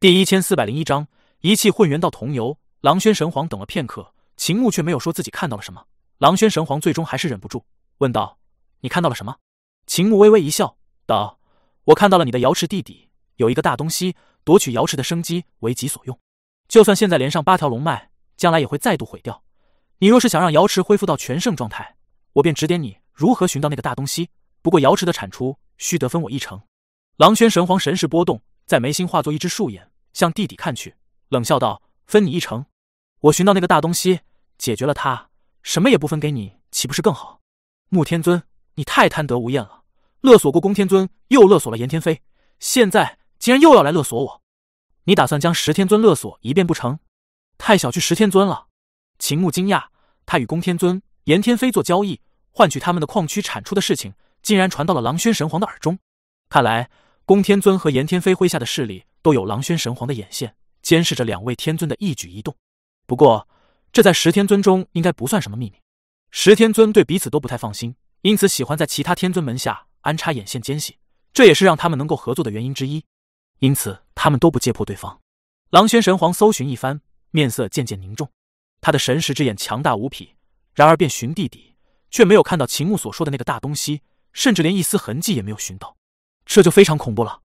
第一千四百零一章一气混元道同游。狼轩神皇等了片刻，秦牧却没有说自己看到了什么。狼轩神皇最终还是忍不住问道：“你看到了什么？”秦牧微微一笑，道：“我看到了你的瑶池地底有一个大东西，夺取瑶池的生机为己所用。就算现在连上八条龙脉，将来也会再度毁掉。你若是想让瑶池恢复到全盛状态，我便指点你如何寻到那个大东西。不过瑶池的产出须得分我一成。”狼轩神皇神识波动，在眉心化作一只树眼，向地底看去，冷笑道：“分你一成。我寻到那个大东西，解决了它，什么也不分给你，岂不是更好？”穆天尊，你太贪得无厌了，勒索过宫天尊，又勒索了严天飞，现在竟然又要来勒索我，你打算将十天尊勒索一遍不成？太小觑十天尊了。秦牧惊讶，他与宫天尊、严天飞做交易，换取他们的矿区产出的事情，竟然传到了狼轩神皇的耳中，看来。宫天尊和严天飞麾下的势力都有狼轩神皇的眼线，监视着两位天尊的一举一动。不过，这在十天尊中应该不算什么秘密。十天尊对彼此都不太放心，因此喜欢在其他天尊门下安插眼线奸细，这也是让他们能够合作的原因之一。因此，他们都不揭破对方。狼轩神皇搜寻一番，面色渐渐凝重。他的神识之眼强大无匹，然而便寻地底，却没有看到秦牧所说的那个大东西，甚至连一丝痕迹也没有寻到。这就非常恐怖了。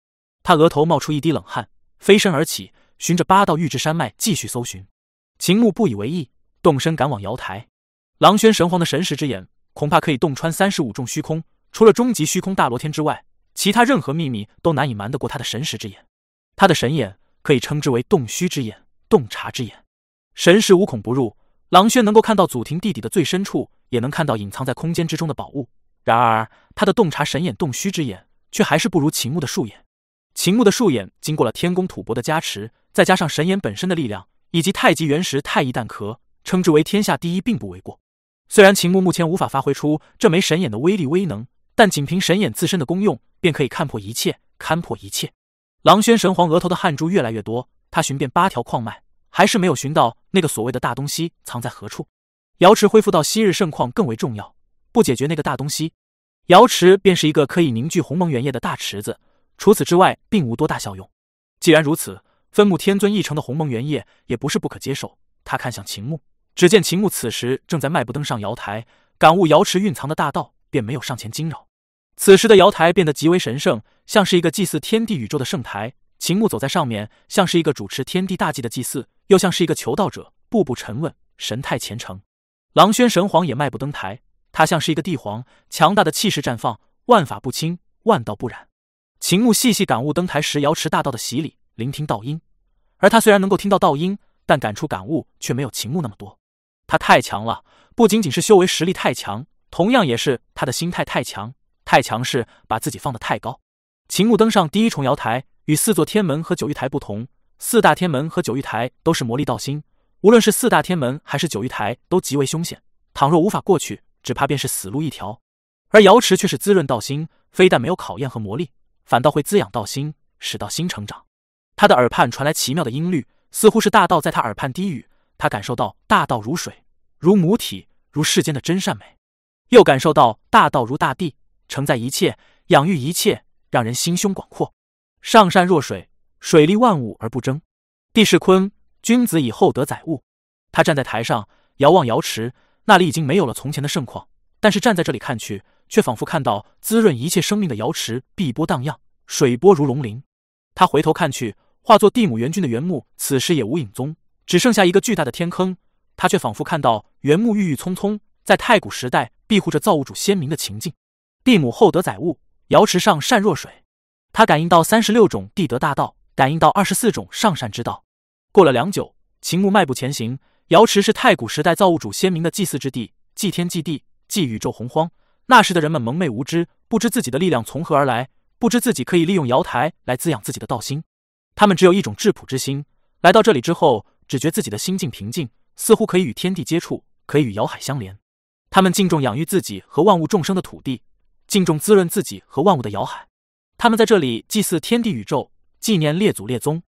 他额头冒出一滴冷汗，飞身而起，循着八道玉质山脉继续搜寻。秦牧不以为意，动身赶往瑶台。狼轩神皇的神识之眼恐怕可以洞穿三十五重虚空，除了终极虚空大罗天之外，其他任何秘密都难以瞒得过他的神识之眼。他的神眼可以称之为洞虚之眼、洞察之眼，神识无孔不入。狼轩能够看到祖庭地底的最深处，也能看到隐藏在空间之中的宝物。然而，他的洞察神眼、洞虚之眼。却还是不如秦牧的树眼。秦牧的树眼经过了天宫吐蕃的加持，再加上神眼本身的力量，以及太极原石太乙蛋壳，称之为天下第一，并不为过。虽然秦牧目前无法发挥出这枚神眼的威力威能，但仅凭神眼自身的功用，便可以看破一切，看破一切。狼轩神皇额头的汗珠越来越多，他寻遍八条矿脉，还是没有寻到那个所谓的大东西藏在何处。瑶池恢复到昔日盛况更为重要，不解决那个大东西。瑶池便是一个可以凝聚鸿蒙原液的大池子，除此之外并无多大效用。既然如此，分木天尊一成的鸿蒙原液也不是不可接受。他看向秦牧，只见秦牧此时正在迈步登上瑶台，感悟瑶池蕴藏的大道，便没有上前惊扰。此时的瑶台变得极为神圣，像是一个祭祀天地宇宙的圣台。秦牧走在上面，像是一个主持天地大祭的祭祀，又像是一个求道者，步步沉稳，神态虔诚。狼轩神皇也迈步登台。他像是一个帝皇，强大的气势绽放，万法不侵，万道不染。秦牧细细感悟登台时瑶池大道的洗礼，聆听道音。而他虽然能够听到道音，但感触感悟却没有秦牧那么多。他太强了，不仅仅是修为实力太强，同样也是他的心态太强，太强势，把自己放得太高。秦牧登上第一重瑶台，与四座天门和九玉台不同。四大天门和九玉台都是魔力道心，无论是四大天门还是九玉台，都极为凶险。倘若无法过去，只怕便是死路一条，而瑶池却是滋润道心，非但没有考验和磨砺，反倒会滋养道心，使道心成长。他的耳畔传来奇妙的音律，似乎是大道在他耳畔低语。他感受到大道如水，如母体，如世间的真善美；又感受到大道如大地，承载一切，养育一切，让人心胸广阔。上善若水，水利万物而不争。地势坤，君子以厚德载物。他站在台上，遥望瑶池。那里已经没有了从前的盛况，但是站在这里看去，却仿佛看到滋润一切生命的瑶池碧波荡漾，水波如龙鳞。他回头看去，化作地母元君的原木此时也无影踪，只剩下一个巨大的天坑。他却仿佛看到原木郁郁葱葱，在太古时代庇护着造物主先民的情境。地母厚德载物，瑶池上善若水。他感应到三十六种地德大道，感应到二十四种上善之道。过了良久，秦牧迈步前行。瑶池是太古时代造物主先民的祭祀之地，祭天祭地，祭宇宙洪荒。那时的人们蒙昧无知，不知自己的力量从何而来，不知自己可以利用瑶台来滋养自己的道心。他们只有一种质朴之心。来到这里之后，只觉自己的心境平静，似乎可以与天地接触，可以与瑶海相连。他们敬重养育自己和万物众生的土地，敬重滋润自己和万物的瑶海。他们在这里祭祀天地宇宙，纪念列祖列宗。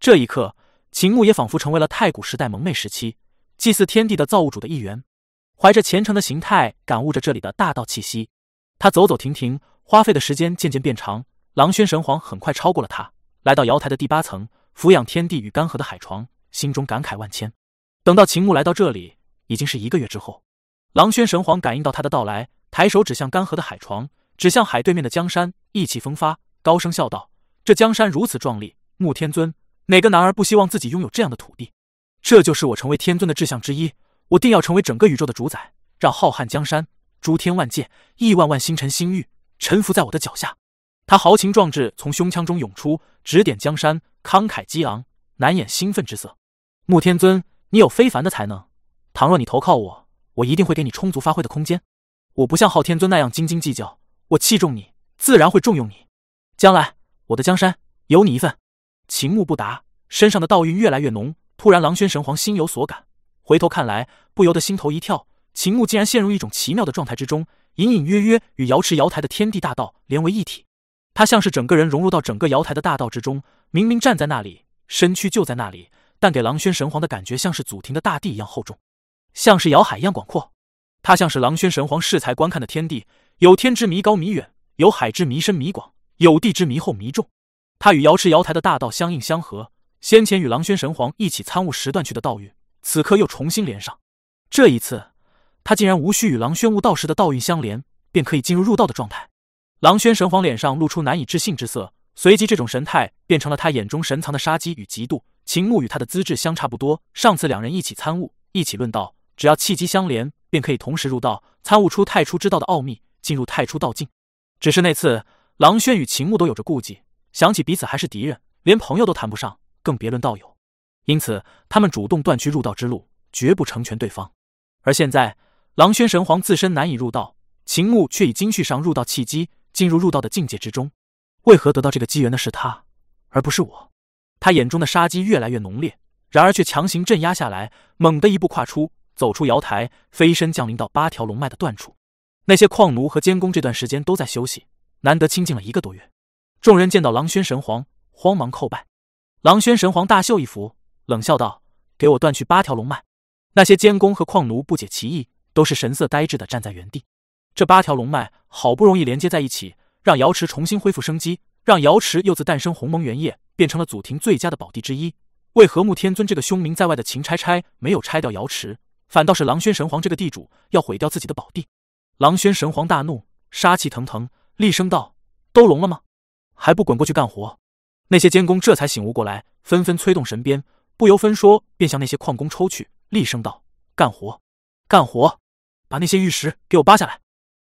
这一刻，秦牧也仿佛成为了太古时代蒙昧时期。祭祀天地的造物主的一员，怀着虔诚的形态，感悟着这里的大道气息。他走走停停，花费的时间渐渐变长。狼轩神皇很快超过了他，来到瑶台的第八层，俯仰天地与干涸的海床，心中感慨万千。等到秦牧来到这里，已经是一个月之后。狼轩神皇感应到他的到来，抬手指向干涸的海床，指向海对面的江山，意气风发，高声笑道：“这江山如此壮丽，穆天尊，哪个男儿不希望自己拥有这样的土地？这就是我成为天尊的志向之一。我定要成为整个宇宙的主宰，让浩瀚江山、诸天万界、亿万万星辰星域臣服在我的脚下。”他豪情壮志从胸腔中涌出，指点江山，慷慨激昂，难掩兴奋之色。穆天尊，你有非凡的才能，倘若你投靠我，我一定会给你充足发挥的空间。我不像昊天尊那样斤斤计较，我器重你，自然会重用你。将来我的江山有你一份。秦穆不答，身上的道韵越来越浓。突然，狼轩神皇心有所感，回头看来，不由得心头一跳。秦牧竟然陷入一种奇妙的状态之中，隐隐约约与瑶池瑶台的天地大道连为一体。他像是整个人融入到整个瑶台的大道之中，明明站在那里，身躯就在那里，但给狼轩神皇的感觉像是祖庭的大地一样厚重，像是瑶海一样广阔。他像是狼轩神皇适才观看的天地，有天之弥高弥远，有海之弥深弥广，有地之弥厚弥重。他与瑶池瑶台的大道相应相合，先前与狼轩神皇一起参悟时段去的道运，此刻又重新连上。这一次，他竟然无需与狼轩悟道时的道运相连，便可以进入入道的状态。狼轩神皇脸上露出难以置信之色，随即这种神态变成了他眼中神藏的杀机与嫉妒。秦牧与他的资质相差不多，上次两人一起参悟，一起论道，只要气机相连，便可以同时入道，参悟出太初之道的奥秘，进入太初道境。只是那次，狼轩与秦牧都有着顾忌，想起彼此还是敌人，连朋友都谈不上，更别论道友。因此，他们主动断去入道之路，绝不成全对方。而现在，狼轩神皇自身难以入道，秦牧却已经续上入道契机。进入入道的境界之中，为何得到这个机缘的是他，而不是我？他眼中的杀机越来越浓烈，然而却强行镇压下来，猛地一步跨出，走出瑶台，飞身降临到八条龙脉的断处。那些矿奴和监工这段时间都在休息，难得清静了一个多月。众人见到狼轩神皇，慌忙叩拜。狼轩神皇大袖一拂，冷笑道：“给我断去八条龙脉！”那些监工和矿奴不解其意，都是神色呆滞的站在原地。这八条龙脉好不容易连接在一起，让瑶池重新恢复生机，让瑶池又自诞生鸿蒙原叶，变成了祖庭最佳的宝地之一。为何穆天尊这个凶名在外的秦拆拆没有拆掉瑶池，反倒是狼轩神皇这个地主要毁掉自己的宝地？狼轩神皇大怒，杀气腾腾，厉声道：“都聋了吗？还不滚过去干活！”那些监工这才醒悟过来，纷纷催动神鞭，不由分说便向那些矿工抽去，厉声道：“干活，干活！把那些玉石给我扒下来！”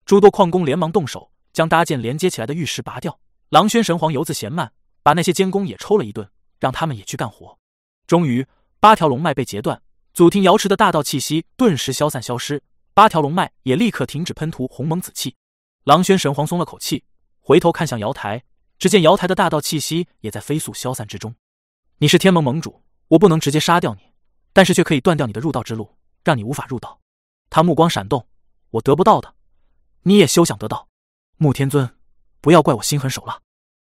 诸多矿工连忙动手，将搭建连接起来的玉石拔掉。狼轩神皇游子嫌慢，把那些监工也抽了一顿，让他们也去干活。终于，八条龙脉被截断，祖庭瑶池的大道气息顿时消散消失，八条龙脉也立刻停止喷吐鸿蒙紫气。狼轩神皇松了口气，回头看向瑶台，只见瑶台的大道气息也在飞速消散之中。你是天盟盟主，我不能直接杀掉你，但是却可以断掉你的入道之路，让你无法入道。他目光闪动，我得不到的。你也休想得到，穆天尊，不要怪我心狠手辣。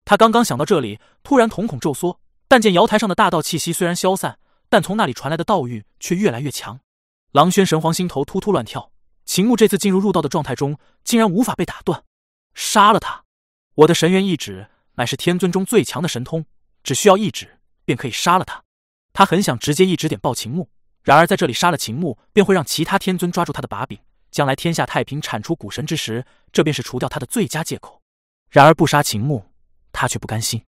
他刚刚想到这里，突然瞳孔骤缩，但见瑶台上的大道气息虽然消散，但从那里传来的道运却越来越强。狼轩神皇心头突突乱跳，秦牧这次进入入道的状态中，竟然无法被打断，杀了他！我的神元意指乃是天尊中最强的神通，只需要一指便可以杀了他。他很想直接一指点爆秦牧，然而在这里杀了秦牧，便会让其他天尊抓住他的把柄。将来天下太平，铲除古神之时，这便是除掉他的最佳借口。然而不杀秦牧，他却不甘心。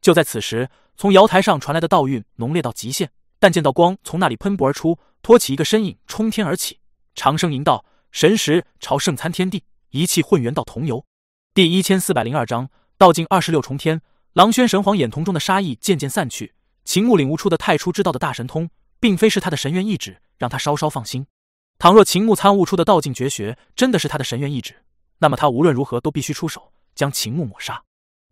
就在此时，从瑶台上传来的道运浓烈到极限，但见到光从那里喷薄而出，托起一个身影冲天而起，长声吟道：“神识朝圣参天地，一气混元道同游。”第一千四百零二章道境二十六重天。狼轩神皇眼瞳中的杀意渐渐散去，秦牧领悟出的太初之道的大神通，并非是他的神元意志，让他稍稍放心。倘若秦牧参悟出的道境绝学真的是他的神元意志，那么他无论如何都必须出手将秦牧抹杀。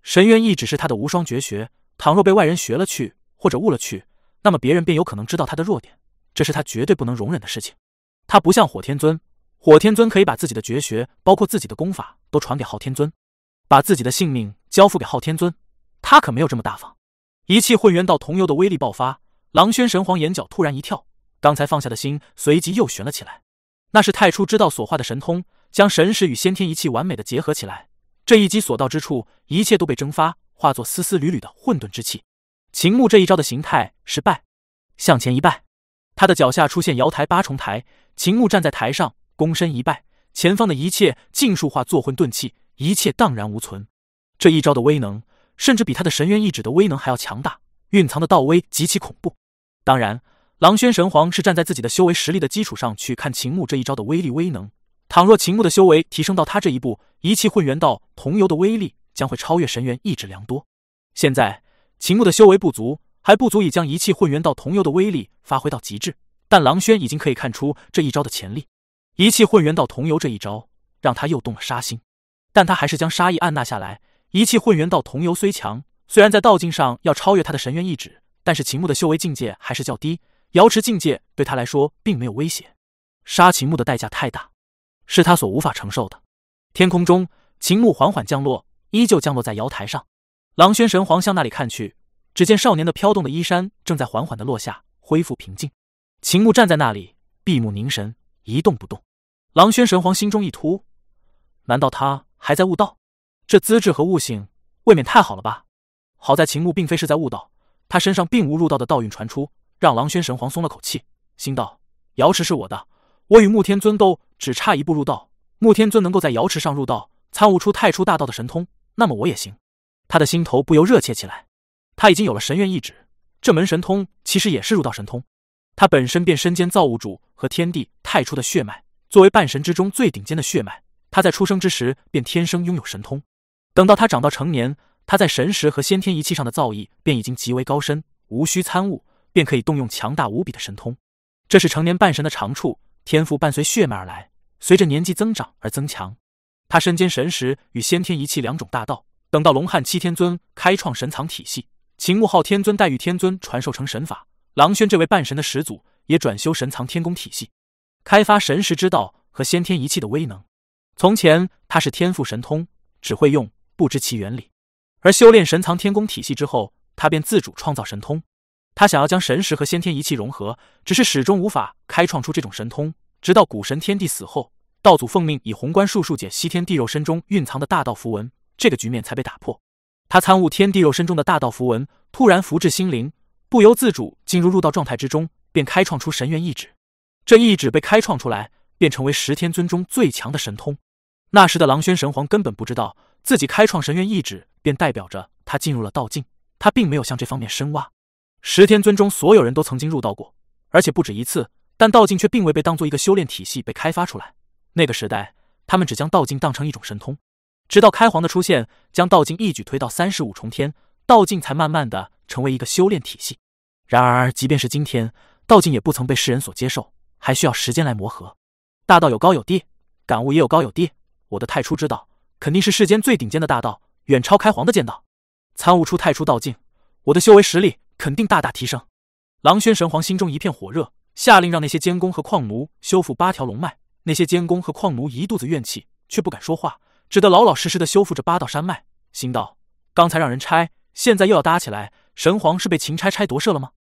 神元意志是他的无双绝学，倘若被外人学了去或者悟了去，那么别人便有可能知道他的弱点，这是他绝对不能容忍的事情。他不像火天尊，火天尊可以把自己的绝学，包括自己的功法，都传给昊天尊，把自己的性命交付给昊天尊，他可没有这么大方。一气混元道同游的威力爆发，狼轩神皇眼角突然一跳。刚才放下的心随即又悬了起来，那是太初之道所化的神通，将神识与先天一气完美的结合起来。这一击所到之处，一切都被蒸发，化作丝丝缕缕的混沌之气。秦牧这一招的形态是拜，向前一拜，他的脚下出现瑶台八重台，秦牧站在台上，躬身一拜，前方的一切尽数化作混沌气，一切荡然无存。这一招的威能，甚至比他的神元一指的威能还要强大，蕴藏的道威极其恐怖。当然，狼轩神皇是站在自己的修为实力的基础上去看秦牧这一招的威力威能。倘若秦牧的修为提升到他这一步，一气混元道同游的威力将会超越神元一指良多。现在秦牧的修为不足，还不足以将一气混元道同游的威力发挥到极致。但狼轩已经可以看出这一招的潜力。一气混元道同游这一招让他又动了杀心，但他还是将杀意按捺下来。一气混元道同游虽强，虽然在道境上要超越他的神元一指，但是秦牧的修为境界还是较低，瑶池境界对他来说并没有威胁。杀秦牧的代价太大。是他所无法承受的。天空中，秦牧缓缓降落，依旧降落在瑶台上。狼轩神皇向那里看去，只见少年的飘动的衣衫正在缓缓的落下，恢复平静。秦牧站在那里，闭目凝神，一动不动。狼轩神皇心中一突，难道他还在悟道？这资质和悟性未免太好了吧？好在秦牧并非是在悟道，他身上并无入道的道运传出，让狼轩神皇松了口气，心道：瑶池是我的。我与穆天尊都只差一步入道，穆天尊能够在瑶池上入道，参悟出太初大道的神通，那么我也行。他的心头不由热切起来。他已经有了神元意志，这门神通其实也是入道神通。他本身便身兼造物主和天地太初的血脉，作为半神之中最顶尖的血脉，他在出生之时便天生拥有神通。等到他长到成年，他在神识和先天仪器上的造诣便已经极为高深，无需参悟便可以动用强大无比的神通。这是成年半神的长处。天赋伴随血脉而来，随着年纪增长而增强。他身兼神识与先天一气两种大道。等到龙汉七天尊开创神藏体系，秦穆昊天尊待遇天尊传授成神法，狼轩这位半神的始祖也转修神藏天宫体系，开发神识之道和先天一气的威能。从前他是天赋神通，只会用，不知其原理。而修炼神藏天宫体系之后，他便自主创造神通。他想要将神识和先天一气融合，只是始终无法开创出这种神通。直到古神天帝死后，道祖奉命以宏观术数解西天地肉身中蕴藏的大道符文，这个局面才被打破。他参悟天地肉身中的大道符文，突然符至心灵，不由自主进入入道状态之中，便开创出神元意志。这意志被开创出来，便成为十天尊中最强的神通。那时的狼轩神皇根本不知道，自己开创神元意志，便代表着他进入了道境。他并没有向这方面深挖。十天尊中所有人都曾经入道过，而且不止一次，但道境却并未被当做一个修炼体系被开发出来。那个时代，他们只将道境当成一种神通，直到开皇的出现，将道境一举推到三十五重天，道境才慢慢的成为一个修炼体系。然而，即便是今天，道境也不曾被世人所接受，还需要时间来磨合。大道有高有低，感悟也有高有低。我的太初之道，肯定是世间最顶尖的大道，远超开皇的剑道。参悟出太初道境，我的修为实力。肯定大大提升。狼轩神皇心中一片火热，下令让那些监工和矿奴修复八条龙脉。那些监工和矿奴一肚子怨气，却不敢说话，只得老老实实的修复着八道山脉。心道：刚才让人拆，现在又要搭起来，神皇是被秦差拆夺舍了吗？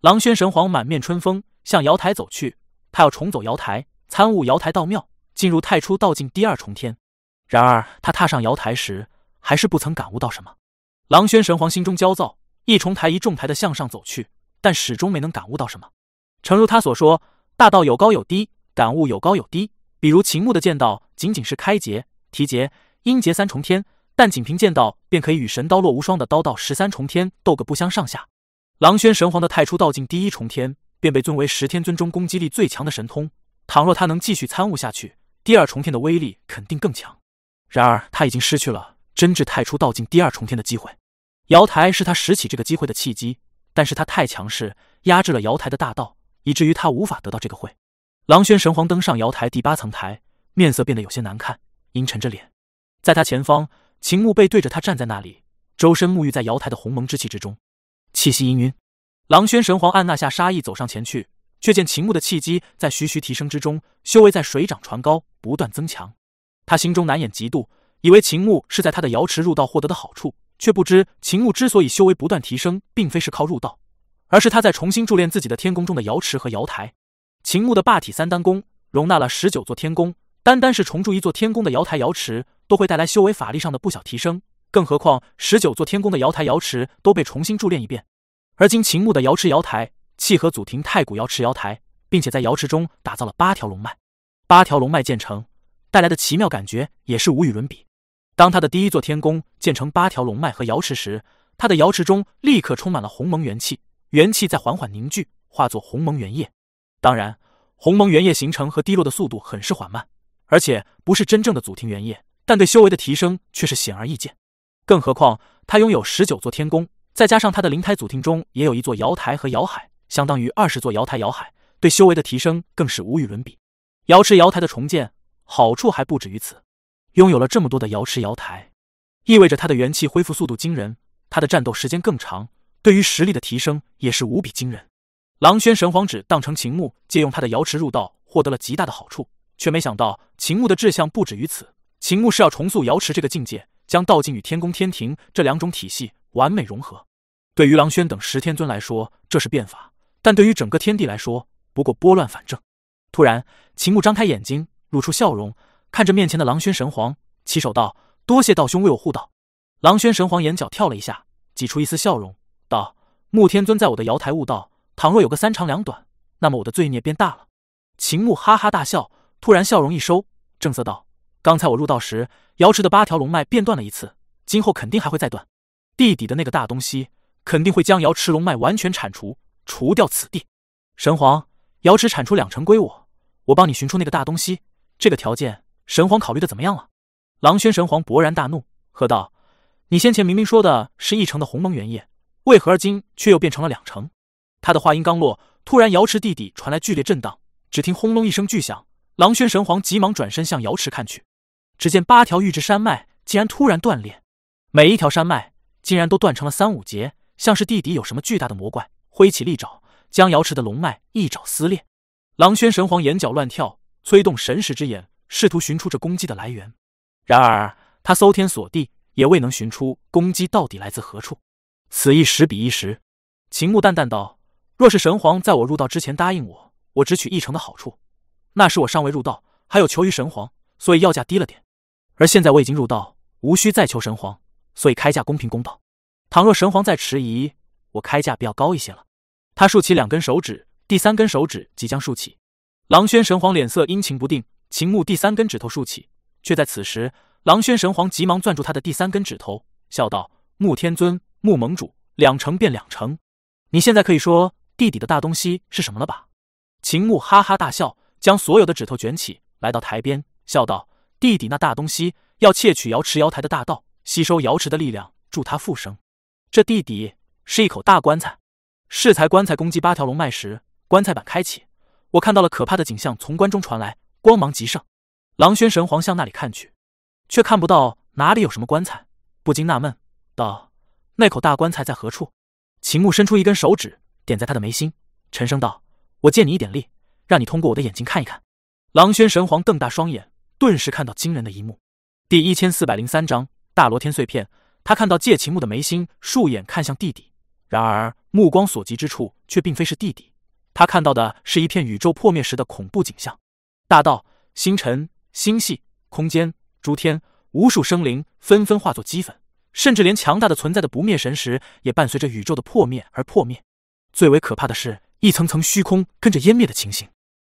狼轩神皇满面春风，向瑶台走去。他要重走瑶台，参悟瑶台道庙，进入太初道境第二重天。然而他踏上瑶台时，还是不曾感悟到什么。狼轩神皇心中焦躁。一重台一重台的向上走去，但始终没能感悟到什么。诚如他所说，大道有高有低，感悟有高有低。比如秦牧的剑道，仅仅是开劫、提劫、阴劫三重天，但仅凭剑道便可以与神刀落无双的刀道十三重天斗个不相上下。狼轩神皇的太初道境第一重天，便被尊为十天尊中攻击力最强的神通。倘若他能继续参悟下去，第二重天的威力肯定更强。然而他已经失去了真至太初道境第二重天的机会。瑶台是他拾起这个机会的契机，但是他太强势，压制了瑶台的大道，以至于他无法得到这个会。狼轩神皇登上瑶台第八层台，面色变得有些难看，阴沉着脸。在他前方，秦牧背对着他站在那里，周身沐浴在瑶台的鸿蒙之气之中，气息氤氲。狼轩神皇按捺下杀意，走上前去，却见秦牧的气机在徐徐提升之中，修为在水涨船高，不断增强。他心中难掩嫉妒，以为秦牧是在他的瑶池入道获得的好处。却不知秦牧之所以修为不断提升，并非是靠入道，而是他在重新铸炼自己的天宫中的瑶池和瑶台。秦牧的霸体三丹宫容纳了十九座天宫，单单是重铸一座天宫的瑶台瑶池，都会带来修为法力上的不小提升。更何况十九座天宫的瑶台瑶池都被重新铸炼一遍，而今秦牧的瑶池瑶台契合祖庭太古瑶池瑶台，并且在瑶池中打造了八条龙脉，八条龙脉建成带来的奇妙感觉也是无与伦比。当他的第一座天宫建成八条龙脉和瑶池时，他的瑶池中立刻充满了鸿蒙元气，元气在缓缓凝聚，化作鸿蒙元液。当然，鸿蒙元液形成和滴落的速度很是缓慢，而且不是真正的祖庭元液，但对修为的提升却是显而易见。更何况他拥有十九座天宫，再加上他的灵台祖庭中也有一座瑶台和瑶海，相当于二十座瑶台瑶海，对修为的提升更是无与伦比。瑶池瑶台的重建好处还不止于此，拥有了这么多的瑶池瑶台，意味着他的元气恢复速度惊人。他的战斗时间更长，对于实力的提升也是无比惊人。狼轩神皇指当成秦牧借用他的瑶池入道，获得了极大的好处，却没想到秦牧的志向不止于此。秦牧是要重塑瑶池这个境界，将道境与天宫天庭这两种体系完美融合。对于狼轩等十天尊来说，这是变法；但对于整个天地来说，不过拨乱反正。突然，秦牧张开眼睛，露出笑容，看着面前的狼轩神皇，起手道：“多谢道兄为我护道。”狼轩神皇眼角跳了一下，挤出一丝笑容，道：“穆天尊在我的瑶台悟道，倘若有个三长两短，那么我的罪孽便大了。”秦牧哈哈大笑，突然笑容一收，正色道：“刚才我入道时，瑶池的八条龙脉便断了一次，今后肯定还会再断。地底的那个大东西，肯定会将瑶池龙脉完全铲除，除掉此地。神皇，瑶池铲除两成归我，我帮你寻出那个大东西。这个条件，神皇考虑的怎么样了？”狼轩神皇勃然大怒，喝道。你先前明明说的是一成的鸿蒙元液，为何而今却又变成了两成？他的话音刚落，突然瑶池地底传来剧烈震荡，只听轰隆一声巨响，狼轩神皇急忙转身向瑶池看去，只见八条玉质山脉竟然突然断裂，每一条山脉竟然都断成了三五节，像是地底有什么巨大的魔怪挥起利爪，将瑶池的龙脉一爪撕裂。狼轩神皇眼角乱跳，催动神识之眼，试图寻出这攻击的来源，然而他搜天索地。也未能寻出攻击到底来自何处，此一时彼一时。秦牧淡淡道：“若是神皇在我入道之前答应我，我只取一成的好处，那时我尚未入道，还有求于神皇，所以要价低了点。而现在我已经入道，无需再求神皇，所以开价公平公道。倘若神皇再迟疑，我开价便要高一些了。”他竖起两根手指，第三根手指即将竖起。狼轩神皇脸色阴晴不定，秦牧第三根指头竖起，却在此时。狼轩神皇急忙攥住他的第三根指头，笑道：“穆天尊，穆盟主，两成便两成。你现在可以说地底的大东西是什么了吧？”秦牧哈哈大笑，将所有的指头卷起，来到台边，笑道：“地底那大东西要窃取瑶池瑶台的大道，吸收瑶池的力量，助他复生。这地底是一口大棺材。适才棺材攻击八条龙脉时，棺材板开启，我看到了可怕的景象从棺中传来，光芒极盛。狼轩神皇向那里看去。”却看不到哪里有什么棺材，不禁纳闷道：“那口大棺材在何处？”秦牧伸出一根手指，点在他的眉心，沉声道：“我借你一点力，让你通过我的眼睛看一看。”狼轩神皇瞪大双眼，顿时看到惊人的一幕。第一千四百零三章大罗天碎片。他看到借秦牧的眉心，竖眼看向地底，然而目光所及之处却并非是地底，他看到的是一片宇宙破灭时的恐怖景象：大道、星辰、星系、空间。诸天无数生灵纷纷化作齑粉，甚至连强大的存在的不灭神石也伴随着宇宙的破灭而破灭。最为可怕的是，一层层虚空跟着湮灭的情形。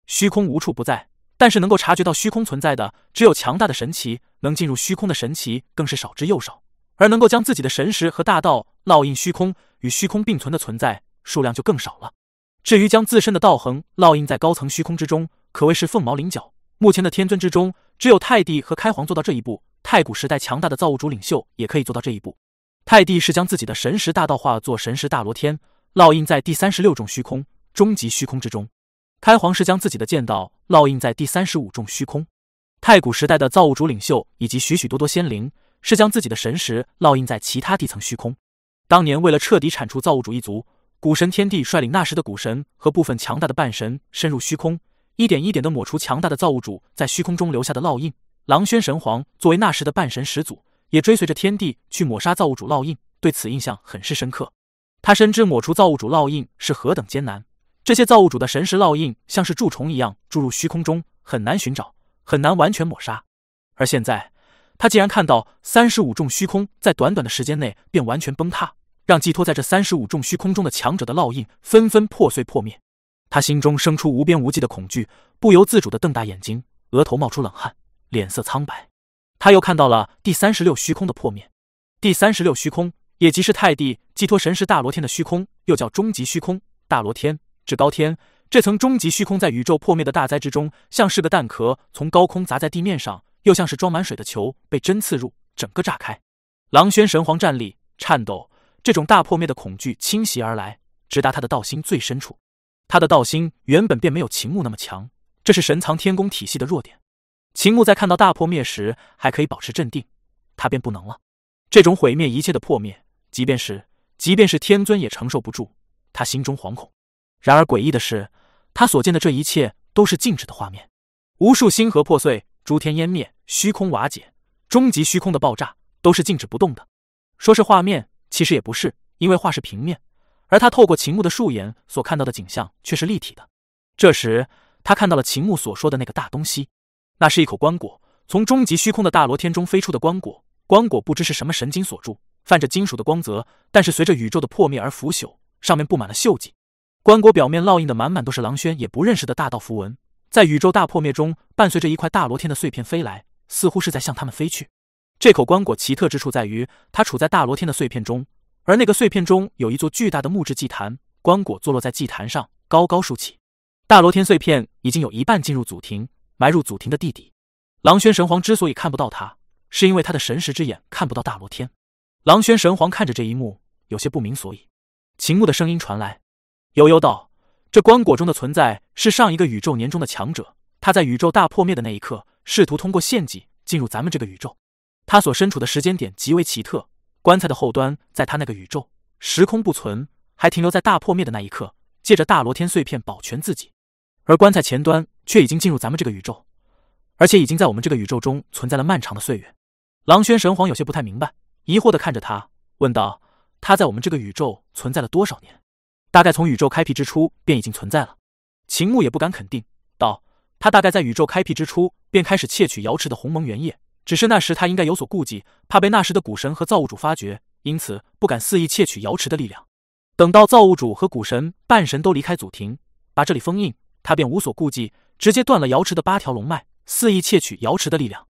虚空无处不在，但是能够察觉到虚空存在的，只有强大的神奇。能进入虚空的神奇更是少之又少，而能够将自己的神识和大道烙印虚空，与虚空并存的存在数量就更少了。至于将自身的道恒烙印在高层虚空之中，可谓是凤毛麟角。目前的天尊之中，只有太帝和开皇做到这一步。太古时代强大的造物主领袖也可以做到这一步。太帝是将自己的神识大道化作神识大罗天，烙印在第三十六重虚空终极虚空之中。开皇是将自己的剑道烙印在第三十五重虚空。太古时代的造物主领袖以及许许多多仙灵是将自己的神识烙印在其他地层虚空。当年为了彻底铲除造物主一族，古神天帝率领那时的古神和部分强大的半神深入虚空。一点一点的抹除强大的造物主在虚空中留下的烙印。狼轩神皇作为那时的半神始祖，也追随着天帝去抹杀造物主烙印，对此印象很是深刻。他深知抹除造物主烙印是何等艰难。这些造物主的神识烙印像是蛀虫一样注入虚空中，很难寻找，很难完全抹杀。而现在，他竟然看到三十五重虚空在短短的时间内便完全崩塌，让寄托在这三十五重虚空中的强者的烙印纷纷破碎破灭。他心中生出无边无际的恐惧，不由自主的瞪大眼睛，额头冒出冷汗，脸色苍白。他又看到了第三十六虚空的破灭。第三十六虚空，也即是太帝寄托神识大罗天的虚空，又叫终极虚空、大罗天、至高天。这层终极虚空在宇宙破灭的大灾之中，像是个蛋壳从高空砸在地面上，又像是装满水的球被针刺入，整个炸开。狼轩神皇站立，颤抖，这种大破灭的恐惧侵袭而来，直达他的道心最深处。他的道心原本便没有秦牧那么强，这是神藏天宫体系的弱点。秦牧在看到大破灭时还可以保持镇定，他便不能了。这种毁灭一切的破灭，即便是即便是天尊也承受不住，他心中惶恐。然而诡异的是，他所见的这一切都是静止的画面，无数星河破碎，诸天湮灭，虚空瓦解，终极虚空的爆炸都是静止不动的。说是画面，其实也不是，因为画是平面。而他透过秦牧的树眼所看到的景象却是立体的。这时，他看到了秦牧所说的那个大东西，那是一口棺椁，从终极虚空的大罗天中飞出的棺椁。棺椁不知是什么神经所铸，泛着金属的光泽，但是随着宇宙的破灭而腐朽，上面布满了锈迹。棺椁表面烙印的满满都是狼轩也不认识的大道符文，在宇宙大破灭中，伴随着一块大罗天的碎片飞来，似乎是在向他们飞去。这口棺椁奇特之处在于，它处在大罗天的碎片中。而那个碎片中有一座巨大的木质祭坛，棺椁坐落在祭坛上，高高竖起。大罗天碎片已经有一半进入祖庭，埋入祖庭的地底。狼轩神皇之所以看不到他，是因为他的神识之眼看不到大罗天。狼轩神皇看着这一幕，有些不明所以。秦牧的声音传来，悠悠道：“这棺椁中的存在是上一个宇宙年中的强者，他在宇宙大破灭的那一刻，试图通过献祭进入咱们这个宇宙。他所身处的时间点极为奇特。”棺材的后端，在他那个宇宙时空不存，还停留在大破灭的那一刻，借着大罗天碎片保全自己；而棺材前端却已经进入咱们这个宇宙，而且已经在我们这个宇宙中存在了漫长的岁月。狼轩神皇有些不太明白，疑惑的看着他，问道：“他在我们这个宇宙存在了多少年？大概从宇宙开辟之初便已经存在了。”秦牧也不敢肯定，道：“他大概在宇宙开辟之初便开始窃取瑶池的鸿蒙原液。”只是那时他应该有所顾忌，怕被那时的古神和造物主发觉，因此不敢肆意窃取瑶池的力量。等到造物主和古神、半神都离开祖庭，把这里封印，他便无所顾忌，直接断了瑶池的八条龙脉，肆意窃取瑶池的力量。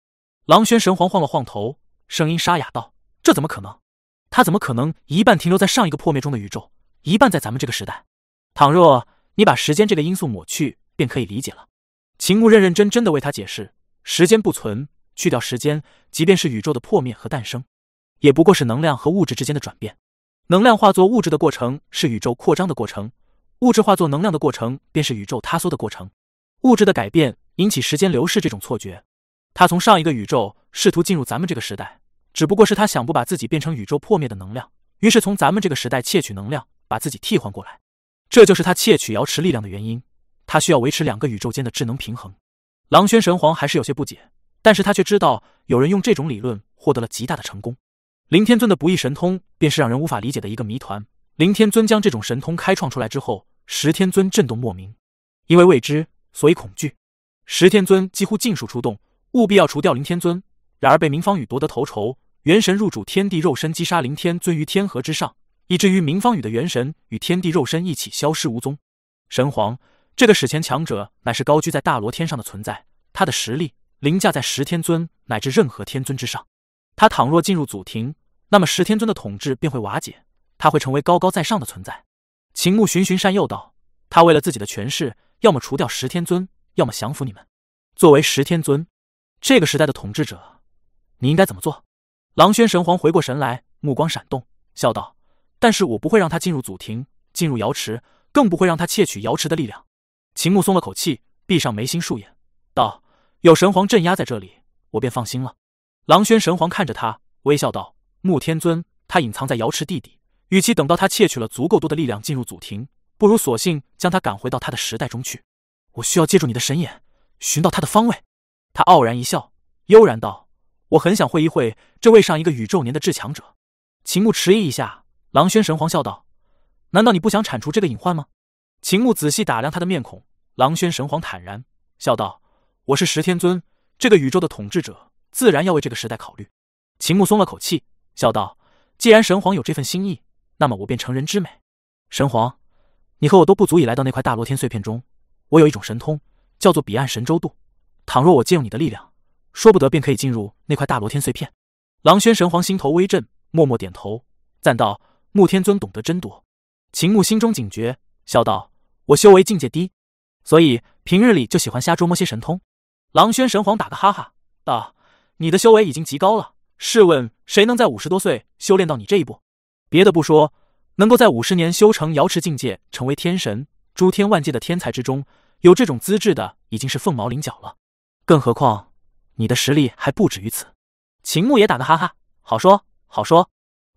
狼轩神皇晃了晃头，声音沙哑道：“这怎么可能？他怎么可能一半停留在上一个破灭中的宇宙，一半在咱们这个时代？倘若你把时间这个因素抹去，便可以理解了。”秦牧认认真真的为他解释：“时间不存。”去掉时间，即便是宇宙的破灭和诞生，也不过是能量和物质之间的转变。能量化作物质的过程是宇宙扩张的过程，物质化作能量的过程便是宇宙塌缩的过程。物质的改变引起时间流逝这种错觉。他从上一个宇宙试图进入咱们这个时代，只不过是他想不把自己变成宇宙破灭的能量，于是从咱们这个时代窃取能量，把自己替换过来。这就是他窃取瑶池力量的原因。他需要维持两个宇宙间的智能平衡。狼轩神皇还是有些不解。但是他却知道有人用这种理论获得了极大的成功。凌天尊的不义神通便是让人无法理解的一个谜团。凌天尊将这种神通开创出来之后，十天尊震动莫名，因为未知，所以恐惧。十天尊几乎尽数出动，务必要除掉凌天尊。然而被明方宇夺得头筹，元神入主天地肉身，击杀凌天尊于天河之上，以至于明方宇的元神与天地肉身一起消失无踪。神皇这个史前强者，乃是高居在大罗天上的存在，他的实力。凌驾在十天尊乃至任何天尊之上，他倘若进入祖庭，那么十天尊的统治便会瓦解，他会成为高高在上的存在。秦牧循循善诱道：“他为了自己的权势，要么除掉十天尊，要么降服你们。作为十天尊这个时代的统治者，你应该怎么做？”狼轩神皇回过神来，目光闪动，笑道：“但是我不会让他进入祖庭，进入瑶池，更不会让他窃取瑶池的力量。”秦牧松了口气，闭上眉心竖眼，道。有神皇镇压在这里，我便放心了。狼轩神皇看着他，微笑道：“穆天尊，他隐藏在瑶池地底，与其等到他窃取了足够多的力量进入祖庭，不如索性将他赶回到他的时代中去。我需要借助你的神眼，寻到他的方位。”他傲然一笑，悠然道：“我很想会一会这位上一个宇宙年的至强者。”秦牧迟疑一下，狼轩神皇笑道：“难道你不想铲除这个隐患吗？”秦牧仔细打量他的面孔，狼轩神皇坦然笑道。我是石天尊，这个宇宙的统治者，自然要为这个时代考虑。秦牧松了口气，笑道：“既然神皇有这份心意，那么我便成人之美。神皇，你和我都不足以来到那块大罗天碎片中。我有一种神通，叫做彼岸神州渡。倘若我借用你的力量，说不得便可以进入那块大罗天碎片。狼轩神皇心头微震，默默点头，赞道：“穆天尊懂得真多。”秦牧心中警觉，笑道：“我修为境界低，所以平日里就喜欢瞎捉摸些神通。”狼轩神皇打个哈哈道：“你的修为已经极高了，试问谁能在五十多岁修炼到你这一步？别的不说，能够在五十年修成瑶池境界，成为天神，诸天万界的天才之中，有这种资质的已经是凤毛麟角了。更何况你的实力还不止于此。”秦牧也打个哈哈，好说好说。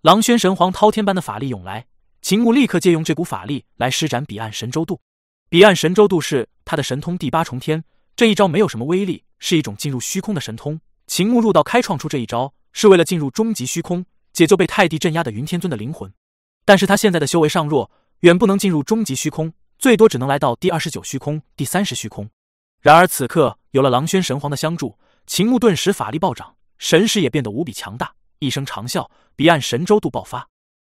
狼轩神皇滔天般的法力涌来。秦牧立刻借用这股法力来施展彼岸神州度。彼岸神州度是他的神通第八重天，这一招没有什么威力，是一种进入虚空的神通。秦牧入道开创出这一招，是为了进入终极虚空，解救被太帝镇压的云天尊的灵魂。但是他现在的修为尚弱，远不能进入终极虚空，最多只能来到第二十九虚空、第三十虚空。然而此刻有了狼轩神皇的相助，秦牧顿时法力暴涨，神识也变得无比强大，一声长啸，彼岸神州度爆发。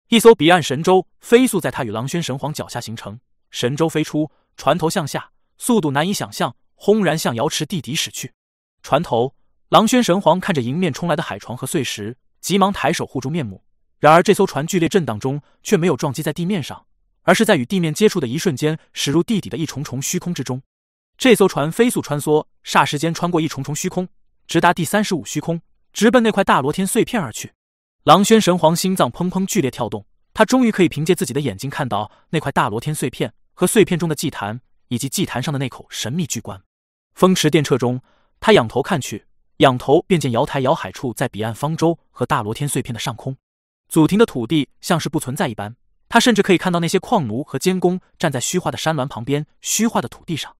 一艘彼岸神舟飞速在他与狼轩神皇脚下形成，神舟飞出，船头向下，速度难以想象，轰然向瑶池地底驶去。船头，狼轩神皇看着迎面冲来的海床和碎石，急忙抬手护住面目。然而这艘船剧烈震荡中，却没有撞击在地面上，而是在与地面接触的一瞬间，驶入地底的一重重虚空之中。这艘船飞速穿梭，霎时间穿过一重重虚空，直达第三十五虚空，直奔那块大罗天碎片而去。狼轩神皇心脏砰砰剧烈跳动，他终于可以凭借自己的眼睛看到那块大罗天碎片和碎片中的祭坛，以及祭坛上的那口神秘巨棺。风驰电掣中，他仰头看去，仰头便见瑶台瑶海处在彼岸方舟和大罗天碎片的上空，祖庭的土地像是不存在一般。他甚至可以看到那些矿奴和监工站在虚化的山峦旁边，虚化的土地上。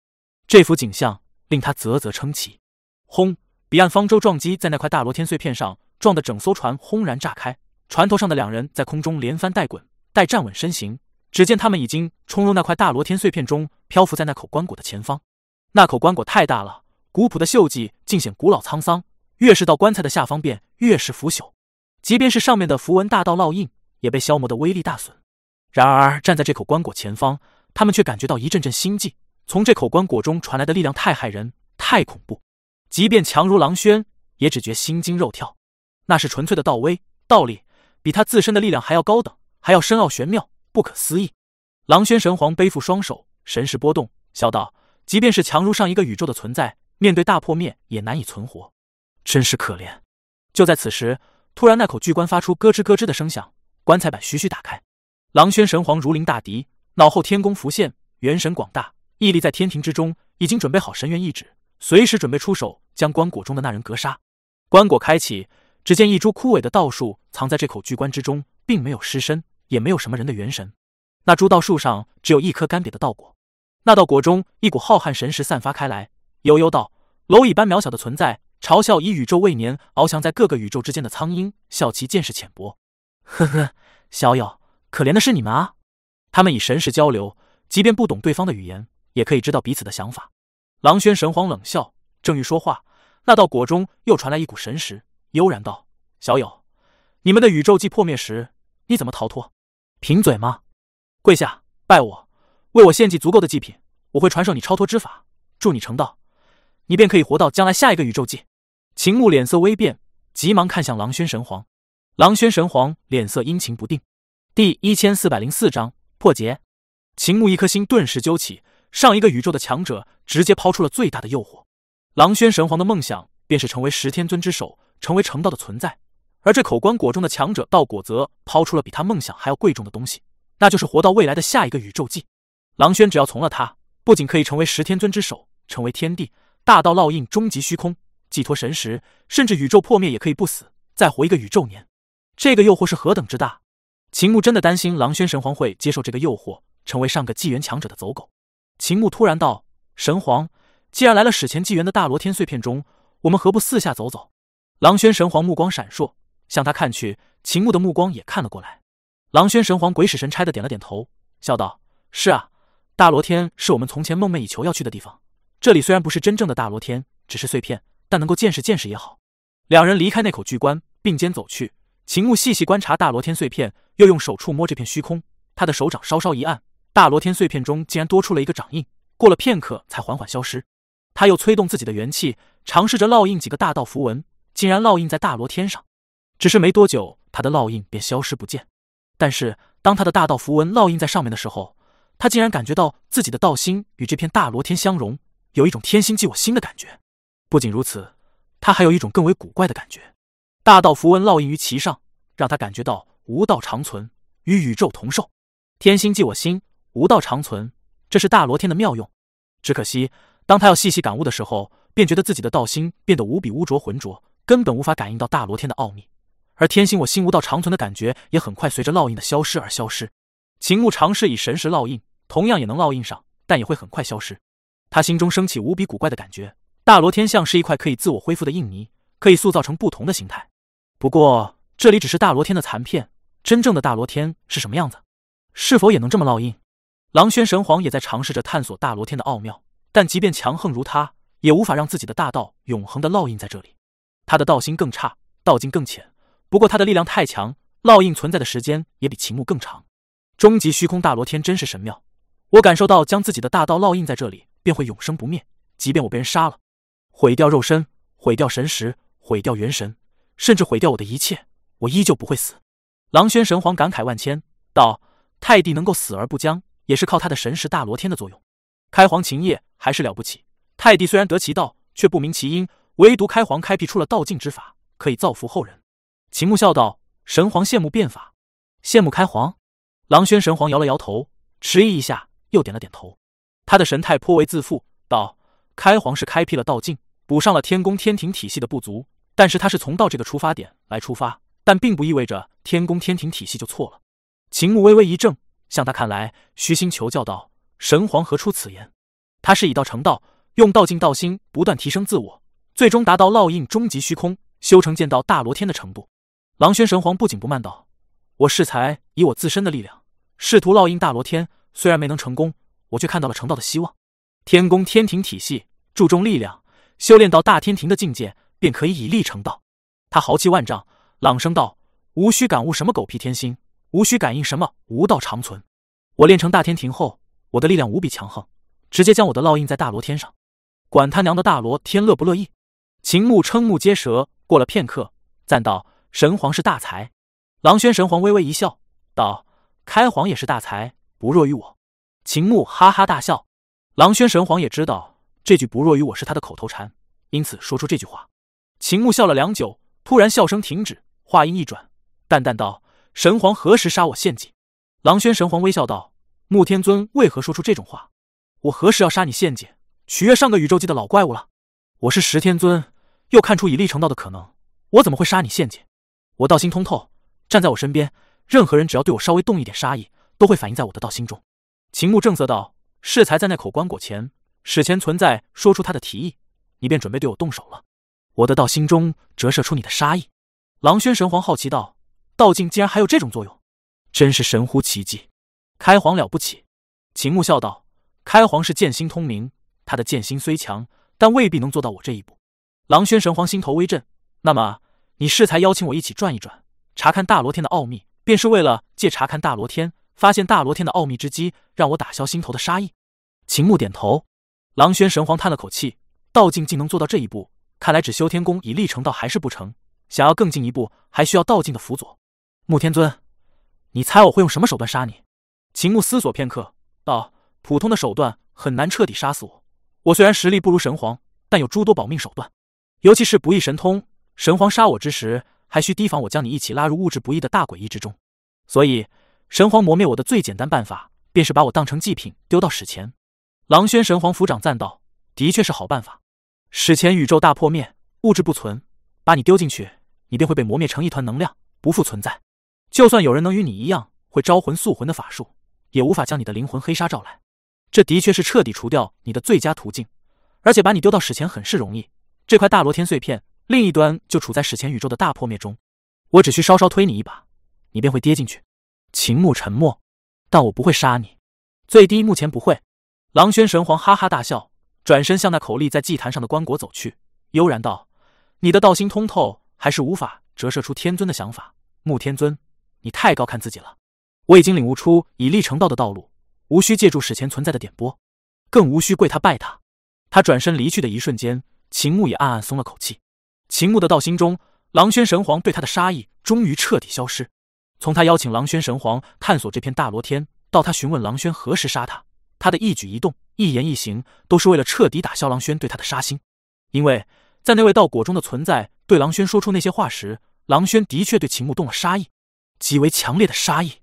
这幅景象令他啧啧称奇。轰！彼岸方舟撞击在那块大罗天碎片上。撞得整艘船轰然炸开，船头上的两人在空中连翻带滚，待站稳身形，只见他们已经冲入那块大罗天碎片中，漂浮在那口棺椁的前方。那口棺椁太大了，古朴的锈迹尽显古老沧桑，越是到棺材的下方，便越是腐朽。即便是上面的符文大道烙印，也被消磨的威力大损。然而站在这口棺椁前方，他们却感觉到一阵阵心悸，从这口棺椁中传来的力量太骇人，太恐怖，即便强如狼轩，也只觉心惊肉跳。那是纯粹的道威道力，比他自身的力量还要高等，还要深奥玄妙，不可思议。狼轩神皇背负双手，神识波动，笑道：“即便是强如上一个宇宙的存在，面对大破灭也难以存活，真是可怜。”就在此时，突然那口巨棺发出咯吱咯吱的声响，棺材板徐徐打开。狼轩神皇如临大敌，脑后天宫浮现，元神广大，屹立在天庭之中，已经准备好神元意志，随时准备出手将棺椁中的那人格杀。棺椁开启。只见一株枯萎的道树藏在这口巨棺之中，并没有尸身，也没有什么人的元神。那株道树上只有一颗干瘪的道果，那道果中一股浩瀚神识散发开来，悠悠道：“蝼蚁般渺小的存在，嘲笑以宇宙未年翱翔在各个宇宙之间的苍鹰，笑其见识浅薄。”呵呵，小友，可怜的是你们啊！他们以神识交流，即便不懂对方的语言，也可以知道彼此的想法。狼轩神皇冷笑，正欲说话，那道果中又传来一股神识。悠然道：“小友，你们的宇宙既破灭时，你怎么逃脱？贫嘴吗？跪下拜我，为我献祭足够的祭品，我会传授你超脱之法，助你成道，你便可以活到将来下一个宇宙纪。”秦牧脸色微变，急忙看向狼轩神皇。狼轩神皇脸色阴晴不定。第一千四百零四章破劫。秦牧一颗心顿时揪起，上一个宇宙的强者直接抛出了最大的诱惑。狼轩神皇的梦想便是成为十天尊之首。成为成道的存在，而这口棺椁中的强者道果则抛出了比他梦想还要贵重的东西，那就是活到未来的下一个宇宙纪。狼轩只要从了他，不仅可以成为十天尊之首，成为天地大道烙印终极虚空，寄托神识，甚至宇宙破灭也可以不死，再活一个宇宙年。这个诱惑是何等之大！秦牧真的担心狼轩神皇会接受这个诱惑，成为上个纪元强者的走狗。秦牧突然道：“神皇，既然来了史前纪元的大罗天碎片中，我们何不四下走走？”狼轩神皇目光闪烁，向他看去。秦牧的目光也看了过来。狼轩神皇鬼使神差的点了点头，笑道：“是啊，大罗天是我们从前梦寐以求要去的地方。这里虽然不是真正的大罗天，只是碎片，但能够见识见识也好。”两人离开那口巨棺，并肩走去。秦牧细细观察大罗天碎片，又用手触摸这片虚空，他的手掌稍稍一按，大罗天碎片中竟然多出了一个掌印。过了片刻，才缓缓消失。他又催动自己的元气，尝试着烙印几个大道符文，竟然烙印在大罗天上。只是没多久，他的烙印便消失不见。但是当他的大道符文烙印在上面的时候，他竟然感觉到自己的道心与这片大罗天相融，有一种天心即我心的感觉。不仅如此，他还有一种更为古怪的感觉：大道符文烙印于其上，让他感觉到无道长存，与宇宙同寿。天心即我心，无道长存。这是大罗天的妙用，只可惜，当他要细细感悟的时候，便觉得自己的道心变得无比污浊浑浊，根本无法感应到大罗天的奥秘。而天心我心无道长存的感觉也很快随着烙印的消失而消失。秦牧尝试以神识烙印，同样也能烙印上，但也会很快消失。他心中升起无比古怪的感觉：大罗天像是一块可以自我恢复的印泥，可以塑造成不同的形态。不过这里只是大罗天的残片，真正的大罗天是什么样子？是否也能这么烙印？狼轩神皇也在尝试着探索大罗天的奥妙，但即便强横如他，也无法让自己的大道永恒的烙印在这里。他的道心更差，道境更浅，不过他的力量太强，烙印存在的时间也比秦牧更长。终极虚空大罗天真是神妙，我感受到将自己的大道烙印在这里，便会永生不灭。即便我被人杀了，毁掉肉身，毁掉神识，毁掉元神，甚至毁掉我的一切，我依旧不会死。狼轩神皇感慨万千道：“太帝能够死而不僵。”也是靠他的神识大罗天的作用。开皇秦业还是了不起。太帝虽然得其道，却不明其因，唯独开皇开辟出了道境之法，可以造福后人。秦牧笑道：“神皇羡慕变法，羡慕开皇。”狼轩神皇摇了摇头，迟疑一下，又点了点头。他的神态颇为自负，道：“开皇是开辟了道境，补上了天宫天庭体系的不足，但是他是从道这个出发点来出发，但并不意味着天宫天庭体系就错了。”秦牧微微一怔。向他看来，虚心求教道：“神皇何出此言？”他是以道成道，用道境道心不断提升自我，最终达到烙印终极虚空，修成见道大罗天的程度。狼轩神皇不紧不慢道：“我适才以我自身的力量，试图烙印大罗天，虽然没能成功，我却看到了成道的希望。天宫天庭体系注重力量，修炼到大天庭的境界，便可以以力成道。”他豪气万丈，朗声道：“无需感悟什么狗屁天心。”无需感应什么无道长存，我练成大天庭后，我的力量无比强横，直接将我的烙印在大罗天上，管他娘的大罗天乐不乐意！秦牧瞠目结舌，过了片刻，赞道：“神皇是大才。”狼轩神皇微微一笑，道：“开皇也是大才，不弱于我。”秦牧哈哈大笑。狼轩神皇也知道这句“不弱于我”是他的口头禅，因此说出这句话。秦牧笑了良久，突然笑声停止，话音一转，淡淡道。神皇何时杀我献祭？狼轩神皇微笑道：“穆天尊为何说出这种话？我何时要杀你献祭？取悦上个宇宙级的老怪物了？我是十天尊，又看出以力成道的可能，我怎么会杀你献祭？我道心通透，站在我身边，任何人只要对我稍微动一点杀意，都会反映在我的道心中。”秦牧正色道：“适才在那口棺椁前，史前存在说出他的提议，你便准备对我动手了。我的道心中折射出你的杀意。”狼轩神皇好奇道。道境竟然还有这种作用，真是神乎其技！开皇了不起。秦牧笑道：“开皇是剑心通明，他的剑心虽强，但未必能做到我这一步。”狼轩神皇心头微震。那么，你适才邀请我一起转一转，查看大罗天的奥秘，便是为了借查看大罗天，发现大罗天的奥秘之机，让我打消心头的杀意。秦牧点头。狼轩神皇叹了口气：“道境竟能做到这一步，看来只修天宫以力成道还是不成，想要更进一步，还需要道境的辅佐。”穆天尊，你猜我会用什么手段杀你？秦牧思索片刻，道：“普通的手段很难彻底杀死我。我虽然实力不如神皇，但有诸多保命手段。尤其是不义神通，神皇杀我之时，还需提防我将你一起拉入物质不义的大诡异之中。所以，神皇磨灭我的最简单办法，便是把我当成祭品丢到史前。”狼轩神皇府长赞道：“的确是好办法。史前宇宙大破灭，物质不存，把你丢进去，你便会被磨灭成一团能量，不复存在。”就算有人能与你一样会招魂塑魂的法术，也无法将你的灵魂黑纱照来。这的确是彻底除掉你的最佳途径，而且把你丢到史前很是容易。这块大罗天碎片另一端就处在史前宇宙的大破灭中，我只需稍稍推你一把，你便会跌进去。秦牧沉默，但我不会杀你，最低目前不会。狼轩神皇哈哈大笑，转身向那口立在祭坛上的棺椁走去，悠然道：“你的道心通透，还是无法折射出天尊的想法，穆天尊。”你太高看自己了。我已经领悟出以力成道的道路，无需借助史前存在的点拨，更无需跪他拜他。他转身离去的一瞬间，秦牧也暗暗松了口气。秦牧的道心中，狼轩神皇对他的杀意终于彻底消失。从他邀请狼轩神皇探索这片大罗天，到他询问狼轩何时杀他，他的一举一动、一言一行，都是为了彻底打消狼轩对他的杀心。因为在那位道果中的存在对狼轩说出那些话时，狼轩的确对秦牧动了杀意，极为强烈的杀意。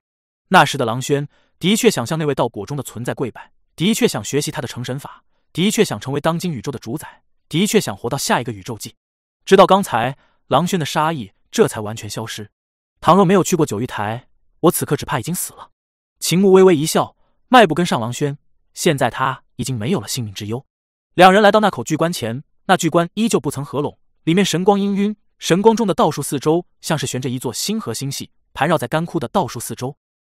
那时的狼轩的确想向那位道果中的存在跪拜，的确想学习他的成神法，的确想成为当今宇宙的主宰，的确想活到下一个宇宙纪。直到刚才，狼轩的杀意这才完全消失。倘若没有去过九玉台，我此刻只怕已经死了。秦牧微微一笑，迈步跟上狼轩。现在他已经没有了性命之忧。两人来到那口巨棺前，那巨棺依旧不曾合拢，里面神光氤氲，神光中的道树四周像是悬着一座星河星系，盘绕在干枯的道树四周。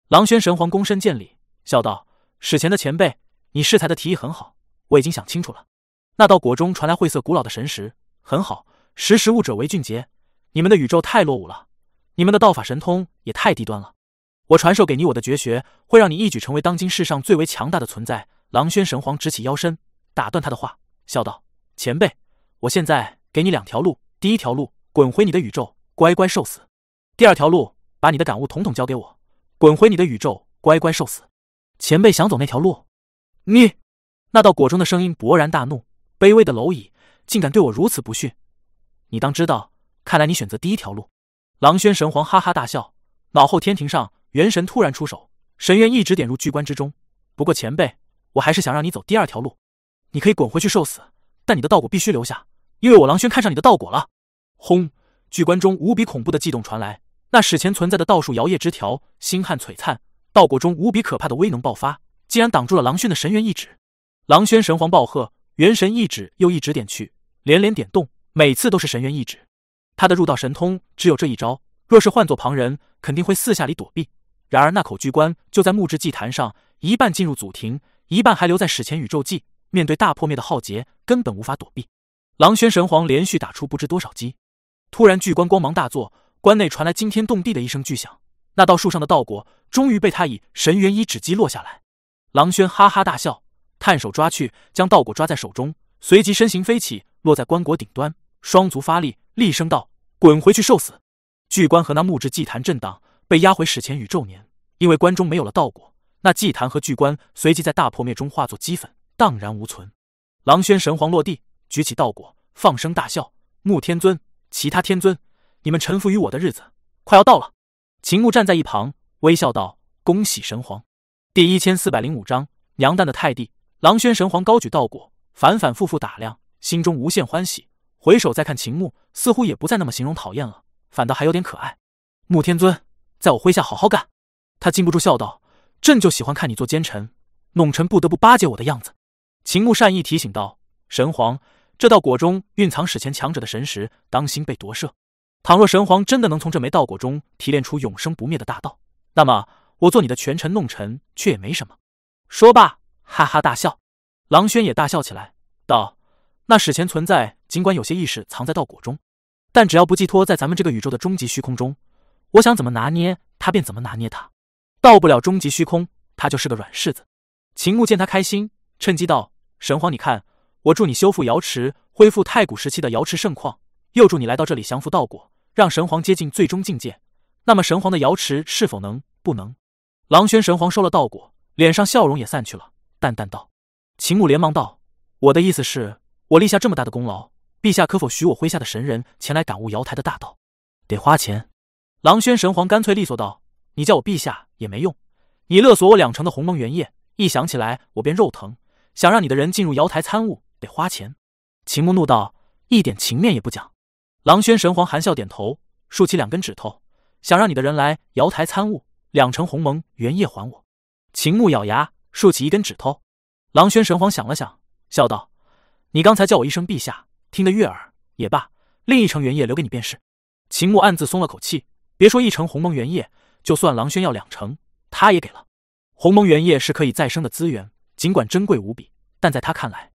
狼轩神皇躬身见礼，笑道：“史前的前辈，你适才的提议很好，我已经想清楚了。那道果中传来晦涩古老的神识，很好。识时务者为俊杰。你们的宇宙太落伍了，你们的道法神通也太低端了。我传授给你我的绝学，会让你一举成为当今世上最为强大的存在。”狼轩神皇直起腰身，打断他的话，笑道：“前辈，我现在给你两条路。第一条路，滚回你的宇宙，乖乖受死；第二条路，把你的感悟统统交给我。”滚回你的宇宙，乖乖受死！前辈想走那条路？你那道果中的声音勃然大怒，卑微的蝼蚁竟敢对我如此不逊！你当知道，看来你选择第一条路。狼轩神皇哈哈大笑，脑后天庭上元神突然出手，神元一直点入巨棺之中。不过前辈，我还是想让你走第二条路。你可以滚回去受死，但你的道果必须留下，因为我狼轩看上你的道果了。轰！巨棺中无比恐怖的悸动传来。那史前存在的道术摇曳枝条，星汉璀璨，道果中无比可怕的威能爆发，竟然挡住了狼轩的神元意志。狼轩神皇暴喝，元神一指又一指点去，连连点动，每次都是神元一指。他的入道神通只有这一招，若是换做旁人，肯定会四下里躲避。然而那口巨棺就在木质祭坛上，一半进入祖庭，一半还留在史前宇宙纪。面对大破灭的浩劫，根本无法躲避。狼轩神皇连续打出不知多少击，突然巨棺光芒大作。棺内传来惊天动地的一声巨响，那道树上的道果终于被他以神元一指击落下来。狼轩哈哈大笑，探手抓去，将道果抓在手中，随即身形飞起，落在棺椁顶端，双足发力，厉声道：“滚回去受死！”巨棺和那木质祭坛震荡，被压回史前宇宙年。因为棺中没有了道果，那祭坛和巨棺随即在大破灭中化作齑粉，荡然无存。狼轩神皇落地，举起道果，放声大笑：“穆天尊，其他天尊。”你们臣服于我的日子快要到了。秦牧站在一旁微笑道：“恭喜神皇。”第一千四百零五章娘蛋的泰帝。狼轩神皇高举道果，反反复复打量，心中无限欢喜。回首再看秦牧，似乎也不再那么形容讨厌了，反倒还有点可爱。穆天尊，在我麾下好好干。他禁不住笑道：“朕就喜欢看你做奸臣，弄臣不得不巴结我的样子。”秦牧善意提醒道：“神皇，这道果中蕴藏史前强者的神识，当心被夺舍。”倘若神皇真的能从这枚道果中提炼出永生不灭的大道，那么我做你的权臣弄臣却也没什么。说罢，哈哈大笑。狼轩也大笑起来，道：“那史前存在，尽管有些意识藏在道果中，但只要不寄托在咱们这个宇宙的终极虚空中，我想怎么拿捏他便怎么拿捏他。到不了终极虚空，他就是个软柿子。”秦牧见他开心，趁机道：“神皇，你看，我助你修复瑶池，恢复太古时期的瑶池盛况。”又助你来到这里降服道果，让神皇接近最终境界。那么神皇的瑶池是否能？不能？狼轩神皇收了道果，脸上笑容也散去了，淡淡道：“秦牧连忙道，我的意思是，我立下这么大的功劳，陛下可否许我麾下的神人前来感悟瑶台的大道？得花钱。”狼轩神皇干脆利索道：“你叫我陛下也没用，你勒索我两成的鸿蒙原液，一想起来我便肉疼。想让你的人进入瑶台参悟，得花钱。”秦牧怒道：“一点情面也不讲。”狼轩神皇含笑点头，竖起两根指头，想让你的人来瑶台参悟，两成鸿蒙原液还我。秦牧咬牙，竖起一根指头。狼轩神皇想了想，笑道：“你刚才叫我一声陛下，听得悦耳，也罢。另一成原液留给你便是。”秦牧暗自松了口气，别说一成鸿蒙原液，就算狼轩要两成，他也给了。鸿蒙原液是可以再生的资源，尽管珍贵无比，但在他看来，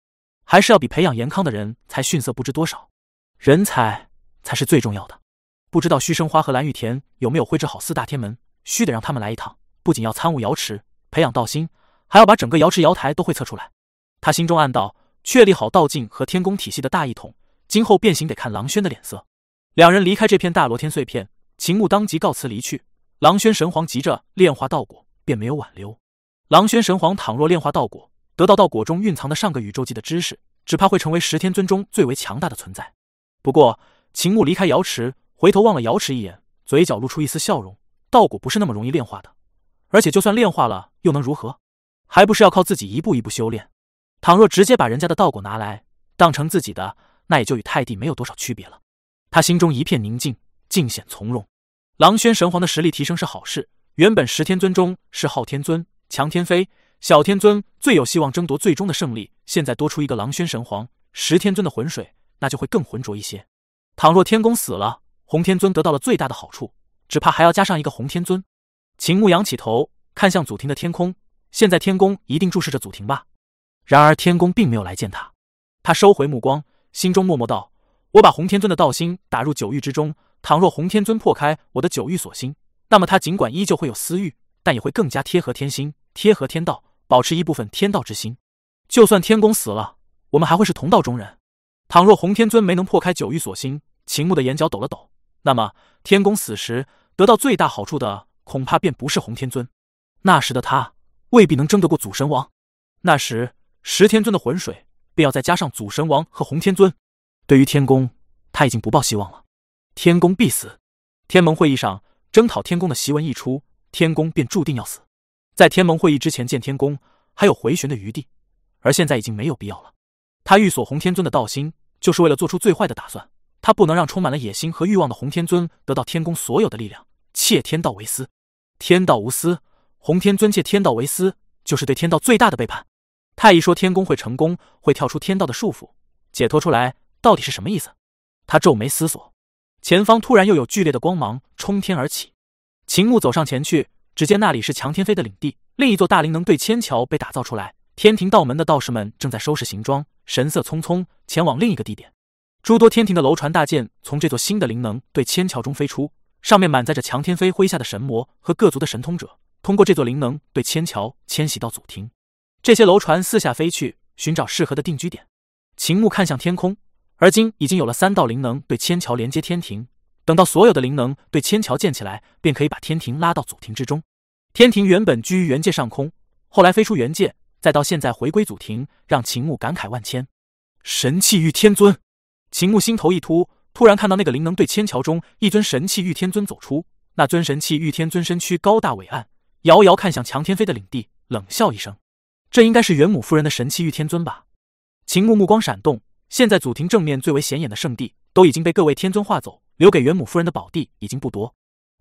还是要比培养延康的人才逊色不知多少。人才。才是最重要的。不知道虚生花和蓝玉田有没有绘制好四大天门？须得让他们来一趟，不仅要参悟瑶池，培养道心，还要把整个瑶池瑶台都会测出来。他心中暗道：确立好道境和天宫体系的大一统，今后变形得看郎轩的脸色。两人离开这片大罗天碎片，秦牧当即告辞离去。郎轩神皇急着炼化道果，便没有挽留。郎轩神皇倘若炼化道果，得到道果中蕴藏的上个宇宙级的知识，只怕会成为十天尊中最为强大的存在。不过，秦牧离开瑶池，回头望了瑶池一眼，嘴角露出一丝笑容。道果不是那么容易炼化的，而且就算炼化了，又能如何？还不是要靠自己一步一步修炼。倘若直接把人家的道果拿来当成自己的，那也就与太帝没有多少区别了。他心中一片宁静，尽显从容。狼轩神皇的实力提升是好事。原本十天尊中是昊天尊、强天飞、小天尊最有希望争夺最终的胜利，现在多出一个狼轩神皇，十天尊的浑水那就会更浑浊一些。倘若天宫死了，洪天尊得到了最大的好处，只怕还要加上一个洪天尊。秦牧仰起头看向祖庭的天空，现在天宫一定注视着祖庭吧？然而天宫并没有来见他，他收回目光，心中默默道：“我把洪天尊的道心打入九域之中。”倘若洪天尊破开我的九域锁心，那么他尽管依旧会有私欲，但也会更加贴合天心，贴合天道，保持一部分天道之心。就算天宫死了，我们还会是同道中人。倘若洪天尊没能破开九域锁心，秦牧的眼角抖了抖，那么天宫死时得到最大好处的，恐怕便不是洪天尊。那时的他未必能争得过祖神王，那时十天尊的浑水便要再加上祖神王和洪天尊。对于天宫，他已经不抱希望了。天宫必死。天盟会议上，征讨天宫的檄文一出，天宫便注定要死。在天盟会议之前见天宫，还有回旋的余地，而现在已经没有必要了。他欲锁洪天尊的道心，就是为了做出最坏的打算。他不能让充满了野心和欲望的洪天尊得到天宫所有的力量。窃天道为私，天道无私。洪天尊借天道为私，就是对天道最大的背叛。太一说天宫会成功，会跳出天道的束缚，解脱出来，到底是什么意思？他皱眉思索。前方突然又有剧烈的光芒冲天而起，秦牧走上前去，只见那里是强天飞的领地，另一座大灵能对千桥被打造出来。天庭道门的道士们正在收拾行装，神色匆匆前往另一个地点。诸多天庭的楼船大舰从这座新的灵能对千桥中飞出，上面满载着强天飞麾下的神魔和各族的神通者，通过这座灵能对千桥迁徙到祖庭。这些楼船四下飞去，寻找适合的定居点。秦牧看向天空。而今已经有了三道灵能对千桥连接天庭，等到所有的灵能对千桥建起来，便可以把天庭拉到祖庭之中。天庭原本居于元界上空，后来飞出元界，再到现在回归祖庭，让秦牧感慨万千。神器玉天尊，秦牧心头一突，突然看到那个灵能对千桥中一尊神器玉天尊走出。那尊神器玉天尊身躯高大伟岸，遥遥看向强天飞的领地，冷笑一声：“这应该是元母夫人的神器玉天尊吧？”秦牧目光闪动。现在祖庭正面最为显眼的圣地都已经被各位天尊划走，留给元母夫人的宝地已经不多。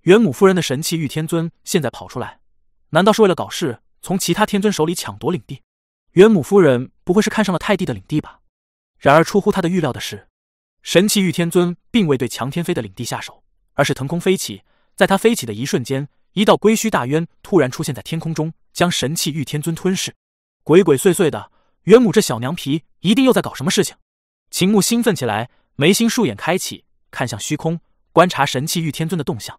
元母夫人的神器玉天尊现在跑出来，难道是为了搞事，从其他天尊手里抢夺领地？元母夫人不会是看上了太帝的领地吧？然而出乎他的预料的是，神器玉天尊并未对强天飞的领地下手，而是腾空飞起。在他飞起的一瞬间，一道龟须大渊突然出现在天空中，将神器玉天尊吞噬。鬼鬼祟祟的，元母这小娘皮一定又在搞什么事情？秦牧兴奋起来，眉心竖眼开启，看向虚空，观察神器玉天尊的动向。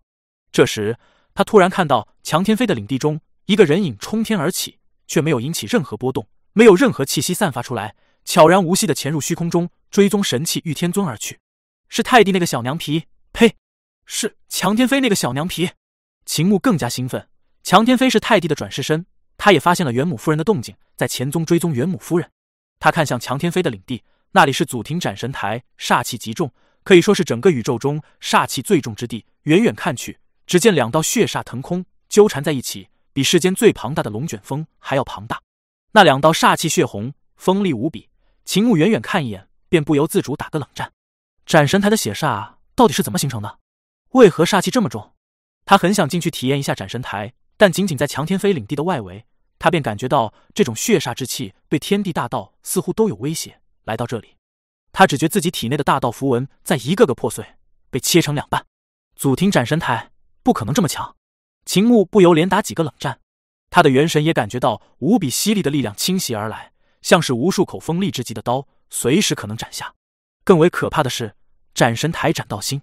这时，他突然看到强天飞的领地中，一个人影冲天而起，却没有引起任何波动，没有任何气息散发出来，悄然无息地潜入虚空中，追踪神器玉天尊而去。是太帝那个小娘皮？呸！是强天飞那个小娘皮！秦牧更加兴奋。强天飞是太帝的转世身，他也发现了元母夫人的动静，在前宗追踪元母夫人。他看向强天飞的领地。那里是祖庭斩神台，煞气极重，可以说是整个宇宙中煞气最重之地。远远看去，只见两道血煞腾空，纠缠在一起，比世间最庞大的龙卷风还要庞大。那两道煞气血红，锋利无比。秦牧远远看一眼，便不由自主打个冷战。斩神台的血煞到底是怎么形成的？为何煞气这么重？他很想进去体验一下斩神台，但仅仅在强天飞领地的外围，他便感觉到这种血煞之气对天地大道似乎都有威胁。来到这里，他只觉自己体内的大道符文在一个个破碎，被切成两半。祖庭斩神台不可能这么强，秦牧不由连打几个冷战。他的元神也感觉到无比犀利的力量倾袭而来，像是无数口锋利之极的刀，随时可能斩下。更为可怕的是，斩神台斩道心。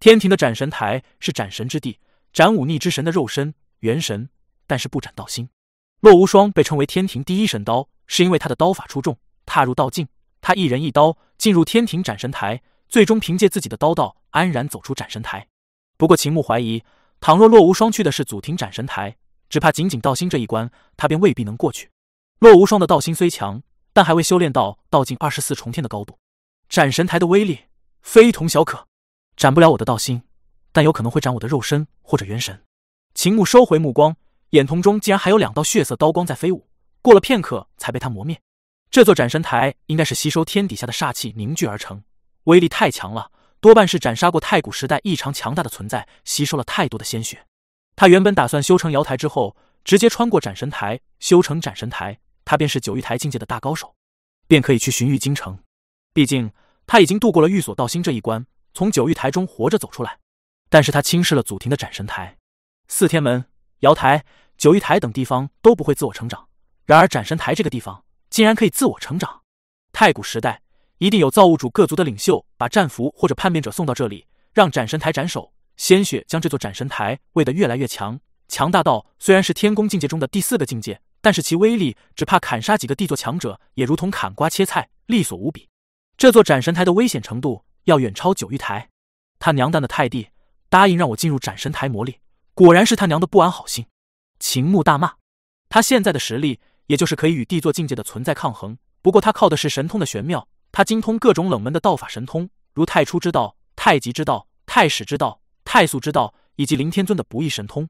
天庭的斩神台是斩神之地，斩忤逆之神的肉身元神，但是不斩道心。洛无双被称为天庭第一神刀，是因为他的刀法出众。踏入道境，他一人一刀进入天庭斩神台，最终凭借自己的刀道安然走出斩神台。不过秦牧怀疑，倘若洛无双去的是祖庭斩神台，只怕仅仅道心这一关，他便未必能过去。洛无双的道心虽强，但还未修炼到道境二十四重天的高度。斩神台的威力非同小可，斩不了我的道心，但有可能会斩我的肉身或者元神。秦牧收回目光，眼瞳中竟然还有两道血色刀光在飞舞，过了片刻才被他磨灭。这座斩神台应该是吸收天底下的煞气凝聚而成，威力太强了，多半是斩杀过太古时代异常强大的存在，吸收了太多的鲜血。他原本打算修成瑶台之后，直接穿过斩神台，修成斩神台，他便是九玉台境界的大高手，便可以去寻玉京城。毕竟他已经度过了玉锁道心这一关，从九玉台中活着走出来。但是他轻视了祖庭的斩神台，四天门、瑶台、九玉台等地方都不会自我成长，然而斩神台这个地方。竟然可以自我成长！太古时代一定有造物主各族的领袖把战俘或者叛变者送到这里，让斩神台斩首，鲜血将这座斩神台喂得越来越强，强大到虽然是天宫境界中的第四个境界，但是其威力只怕砍杀几个地座强者也如同砍瓜切菜，利索无比。这座斩神台的危险程度要远超九玉台。他娘蛋的太帝答应让我进入斩神台磨砺，果然是他娘的不安好心！秦牧大骂，他现在的实力。也就是可以与帝座境界的存在抗衡，不过他靠的是神通的玄妙，他精通各种冷门的道法神通，如太初之道、太极之道、太始之道、太素之道，以及凌天尊的不义神通。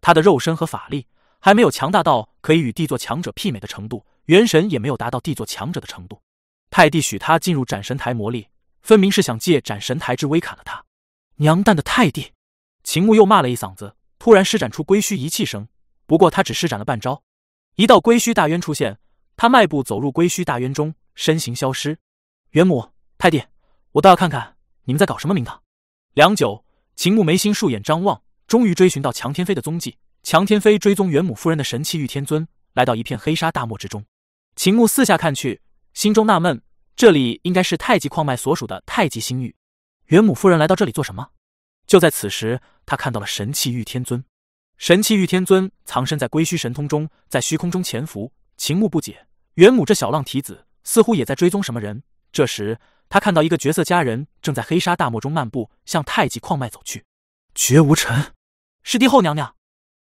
他的肉身和法力还没有强大到可以与帝座强者媲美的程度，元神也没有达到帝座强者的程度。太帝许他进入斩神台磨砺，分明是想借斩神台之威砍了他。娘蛋的太帝！秦牧又骂了一嗓子，突然施展出归虚一气声，不过他只施展了半招。一道归墟大渊出现，他迈步走入归墟大渊中，身形消失。元母、太帝，我倒要看看你们在搞什么名堂！良久，秦牧眉心竖眼张望，终于追寻到强天飞的踪迹。强天飞追踪元母夫人的神器玉天尊，来到一片黑沙大漠之中。秦牧四下看去，心中纳闷：这里应该是太极矿脉所属的太极星域。元母夫人来到这里做什么？就在此时，他看到了神器玉天尊。神器玉天尊藏身在归虚神通中，在虚空中潜伏。秦牧不解，元母这小浪蹄子似乎也在追踪什么人。这时，他看到一个绝色佳人正在黑沙大漠中漫步，向太极矿脉走去。绝无尘，是帝后娘娘。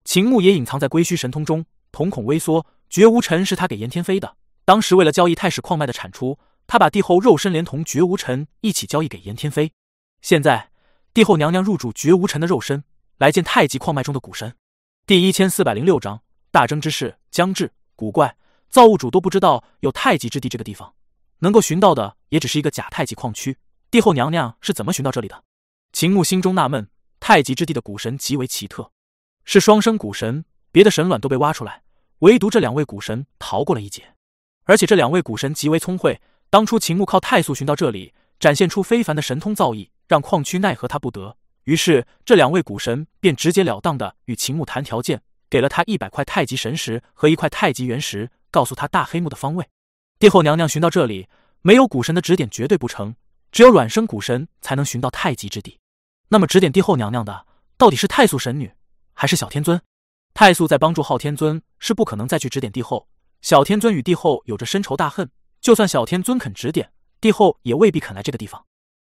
秦牧也隐藏在归虚神通中，瞳孔微缩。绝无尘是他给严天飞的。当时为了交易太史矿脉的产出，他把帝后肉身连同绝无尘一起交易给严天飞。现在，帝后娘娘入主绝无尘的肉身，来见太极矿脉中的古神。第一千四百零六章大争之势将至。古怪，造物主都不知道有太极之地这个地方，能够寻到的也只是一个假太极矿区。帝后娘娘是怎么寻到这里的？秦牧心中纳闷。太极之地的古神极为奇特，是双生古神，别的神卵都被挖出来，唯独这两位古神逃过了一劫。而且这两位古神极为聪慧，当初秦牧靠太素寻到这里，展现出非凡的神通造诣，让矿区奈何他不得。于是，这两位古神便直截了当的与秦牧谈条件，给了他一百块太极神石和一块太极原石，告诉他大黑木的方位。帝后娘娘寻到这里，没有古神的指点绝对不成，只有卵生古神才能寻到太极之地。那么，指点帝后娘娘的到底是太素神女，还是小天尊？太素在帮助昊天尊，是不可能再去指点帝后。小天尊与帝后有着深仇大恨，就算小天尊肯指点，帝后也未必肯来这个地方。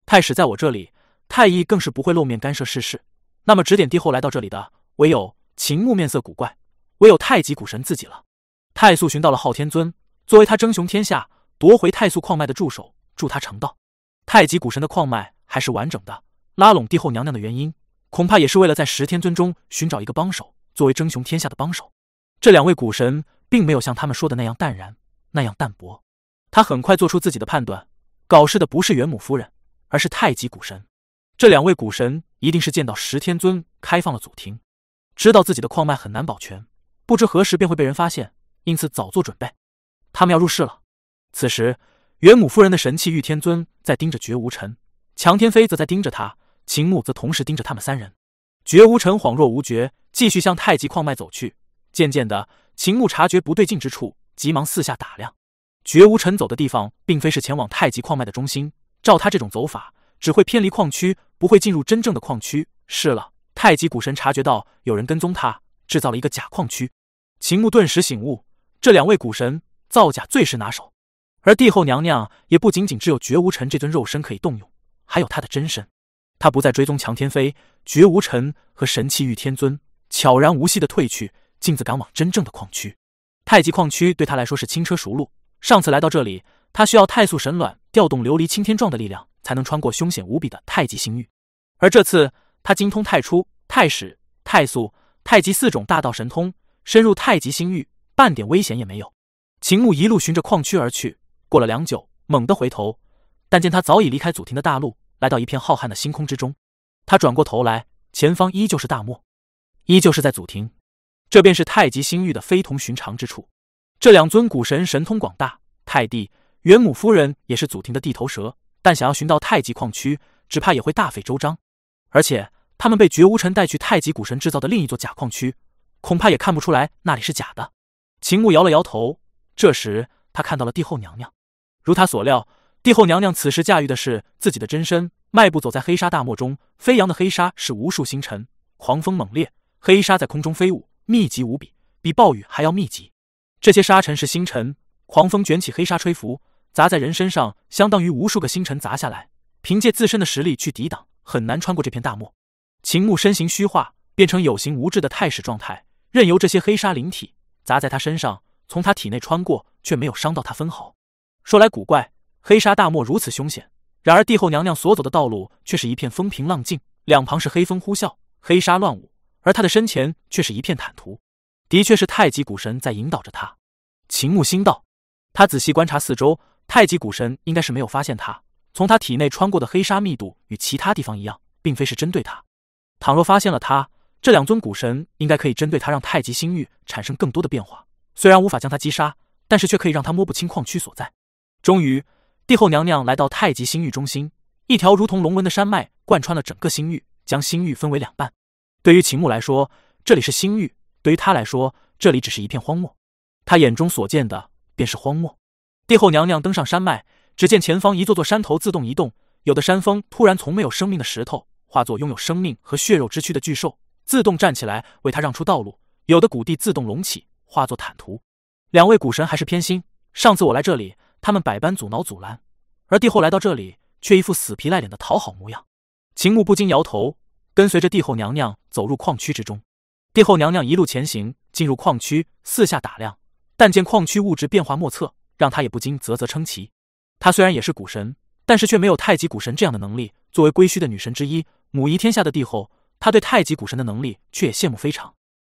太史在我这里。太医更是不会露面干涉世事，那么指点帝后来到这里的，唯有秦牧面色古怪，唯有太极古神自己了。太素寻到了昊天尊，作为他争雄天下、夺回太素矿脉的助手，助他成道。太极古神的矿脉还是完整的，拉拢帝后娘娘的原因，恐怕也是为了在十天尊中寻找一个帮手，作为争雄天下的帮手。这两位古神并没有像他们说的那样淡然，那样淡薄。他很快做出自己的判断，搞事的不是元母夫人，而是太极古神。这两位古神一定是见到石天尊开放了祖庭，知道自己的矿脉很难保全，不知何时便会被人发现，因此早做准备。他们要入世了。此时，元母夫人的神器玉天尊在盯着绝无尘，强天飞则在盯着他，秦牧则同时盯着他们三人。绝无尘恍若无觉，继续向太极矿脉走去。渐渐的，秦牧察觉不对劲之处，急忙四下打量。绝无尘走的地方，并非是前往太极矿脉的中心，照他这种走法，只会偏离矿区。不会进入真正的矿区。是了，太极古神察觉到有人跟踪他，制造了一个假矿区。秦牧顿时醒悟，这两位古神造假最是拿手。而帝后娘娘也不仅仅只有绝无尘这尊肉身可以动用，还有她的真身。她不再追踪强天飞、绝无尘和神器玉天尊，悄然无息的退去，径自赶往真正的矿区。太极矿区对他来说是轻车熟路。上次来到这里，他需要太素神卵调动琉璃青天状的力量，才能穿过凶险无比的太极星域。而这次，他精通太初、太始、太素、太极四种大道神通，深入太极星域，半点危险也没有。秦牧一路循着矿区而去，过了良久，猛地回头，但见他早已离开祖庭的大陆，来到一片浩瀚的星空之中。他转过头来，前方依旧是大漠，依旧是在祖庭，这便是太极星域的非同寻常之处。这两尊古神神通广大，太帝、元母夫人也是祖庭的地头蛇，但想要寻到太极矿区，只怕也会大费周章。而且他们被绝无尘带去太极古神制造的另一座假矿区，恐怕也看不出来那里是假的。秦牧摇了摇头，这时他看到了帝后娘娘。如他所料，帝后娘娘此时驾驭的是自己的真身，迈步走在黑沙大漠中，飞扬的黑沙是无数星辰，狂风猛烈，黑沙在空中飞舞，密集无比，比暴雨还要密集。这些沙尘是星辰，狂风卷起黑沙吹拂，砸在人身上，相当于无数个星辰砸下来。凭借自身的实力去抵挡，很难穿过这片大漠。秦牧身形虚化，变成有形无质的太史状态，任由这些黑沙灵体砸在他身上，从他体内穿过，却没有伤到他分毫。说来古怪，黑沙大漠如此凶险，然而帝后娘娘所走的道路却是一片风平浪静，两旁是黑风呼啸，黑沙乱舞，而她的身前却是一片坦途。的确是太极古神在引导着他。秦牧心道，他仔细观察四周，太极古神应该是没有发现他。从他体内穿过的黑沙密度与其他地方一样，并非是针对他。倘若发现了他，这两尊古神应该可以针对他，让太极星域产生更多的变化。虽然无法将他击杀，但是却可以让他摸不清矿区所在。终于，帝后娘娘来到太极星域中心，一条如同龙纹的山脉贯穿了整个星域，将星域分为两半。对于秦牧来说，这里是星域。对于他来说，这里只是一片荒漠，他眼中所见的便是荒漠。帝后娘娘登上山脉，只见前方一座座山头自动移动，有的山峰突然从没有生命的石头化作拥有生命和血肉之躯的巨兽，自动站起来为他让出道路；有的谷地自动隆起，化作坦途。两位古神还是偏心，上次我来这里，他们百般阻挠阻拦，而帝后来到这里，却一副死皮赖脸的讨好模样。秦牧不禁摇头，跟随着帝后娘娘走入矿区之中。帝后娘娘一路前行，进入矿区，四下打量，但见矿区物质变化莫测，让她也不禁啧啧称奇。她虽然也是古神，但是却没有太极古神这样的能力。作为归墟的女神之一，母仪天下的帝后，她对太极古神的能力却也羡慕非常。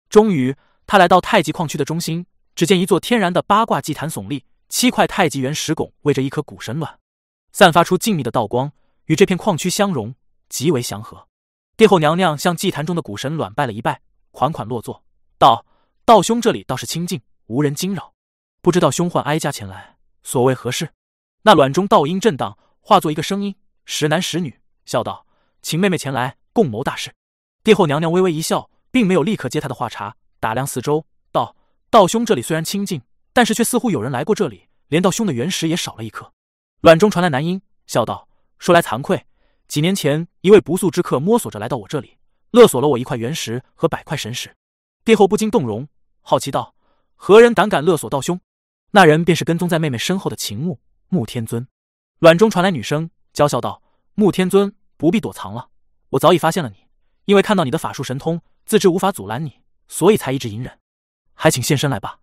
终于，她来到太极矿区的中心，只见一座天然的八卦祭坛耸立，七块太极原石拱围着一颗古神卵，散发出静谧的道光，与这片矿区相融，极为祥和。帝后娘娘向祭坛中的古神卵拜了一拜。款款落座，道：“道兄这里倒是清静，无人惊扰。不知道兄唤哀家前来，所谓何事？”那卵中道音震荡，化作一个声音，时男时女，笑道：“请妹妹前来，共谋大事。”帝后娘娘微微一笑，并没有立刻接他的话茬，打量四周，道：“道兄这里虽然清静，但是却似乎有人来过这里，连道兄的原石也少了一颗。”卵中传来男音，笑道：“说来惭愧，几年前一位不速之客摸索着来到我这里。”勒索了我一块原石和百块神石，帝后不禁动容，好奇道：“何人胆敢勒索道兄？”那人便是跟踪在妹妹身后的秦牧穆天尊。卵中传来女声，娇笑道：“穆天尊，不必躲藏了，我早已发现了你。因为看到你的法术神通，自知无法阻拦你，所以才一直隐忍。还请现身来吧。”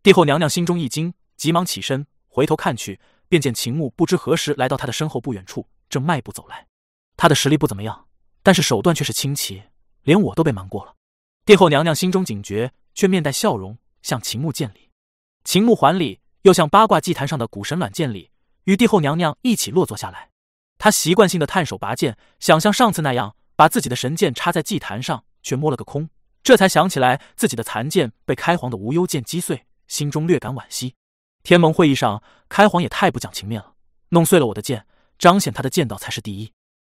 帝后娘娘心中一惊，急忙起身回头看去，便见秦牧不知何时来到她的身后不远处，正迈步走来。他的实力不怎么样，但是手段却是清奇。连我都被瞒过了，帝后娘娘心中警觉，却面带笑容向秦牧见礼。秦牧还礼，又向八卦祭坛上的古神卵剑礼，与帝后娘娘一起落座下来。他习惯性的探手拔剑，想像上次那样把自己的神剑插在祭坛上，却摸了个空。这才想起来自己的残剑被开皇的无忧剑击碎，心中略感惋惜。天盟会议上，开皇也太不讲情面了，弄碎了我的剑，彰显他的剑道才是第一。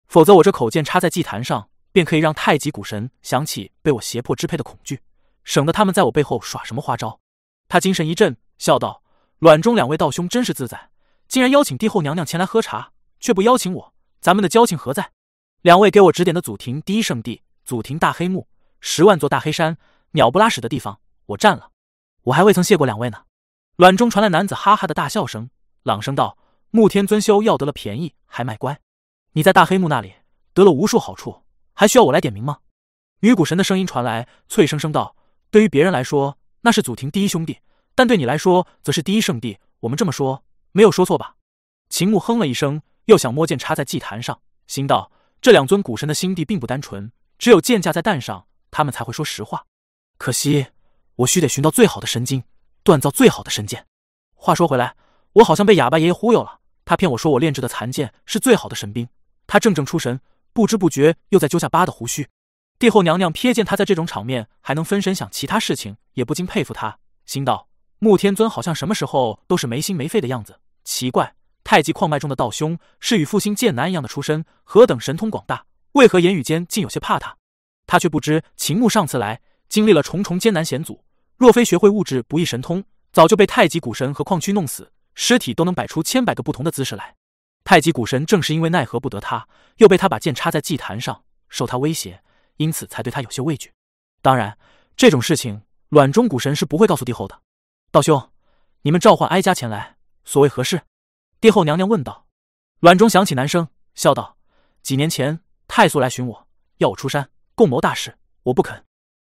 否则我这口剑插在祭坛上。便可以让太极古神想起被我胁迫支配的恐惧，省得他们在我背后耍什么花招。他精神一振，笑道：“卵中两位道兄真是自在，竟然邀请帝后娘娘前来喝茶，却不邀请我，咱们的交情何在？”两位给我指点的祖庭第一圣地，祖庭大黑木，十万座大黑山，鸟不拉屎的地方，我占了。我还未曾谢过两位呢。卵中传来男子哈哈的大笑声，朗声道：“穆天尊修要得了便宜还卖乖，你在大黑木那里得了无数好处，还需要我来点名吗？”女古神的声音传来，脆声声道：“对于别人来说，那是祖庭第一兄弟，但对你来说，则是第一圣地。我们这么说，没有说错吧？”秦牧哼了一声，又想摸剑插在祭坛上，心道：这两尊古神的心地并不单纯，只有剑架在蛋上，他们才会说实话。可惜，我须得寻到最好的神经，锻造最好的神剑。话说回来，我好像被哑巴爷爷忽悠了，他骗我说我炼制的残剑是最好的神兵，他怔怔出神，不知不觉又在揪下疤的胡须。帝后娘娘瞥见他在这种场面还能分神想其他事情，也不禁佩服他，心道：穆天尊好像什么时候都是没心没肺的样子，奇怪。太极矿脉中的道兄是与复兴剑南一样的出身，何等神通广大，为何言语间竟有些怕他？他却不知秦牧上次来经历了重重艰难险阻，若非学会物质不易神通，早就被太极古神和矿区弄死，尸体都能摆出千百个不同的姿势来。太极古神正是因为奈何不得他，又被他把剑插在祭坛上，受他威胁，因此才对他有些畏惧。当然，这种事情卵中古神是不会告诉帝后的。道兄，你们召唤哀家前来，所谓何事？帝后娘娘问道：“卵中响起男声，笑道：‘几年前太素来寻我，要我出山共谋大事，我不肯。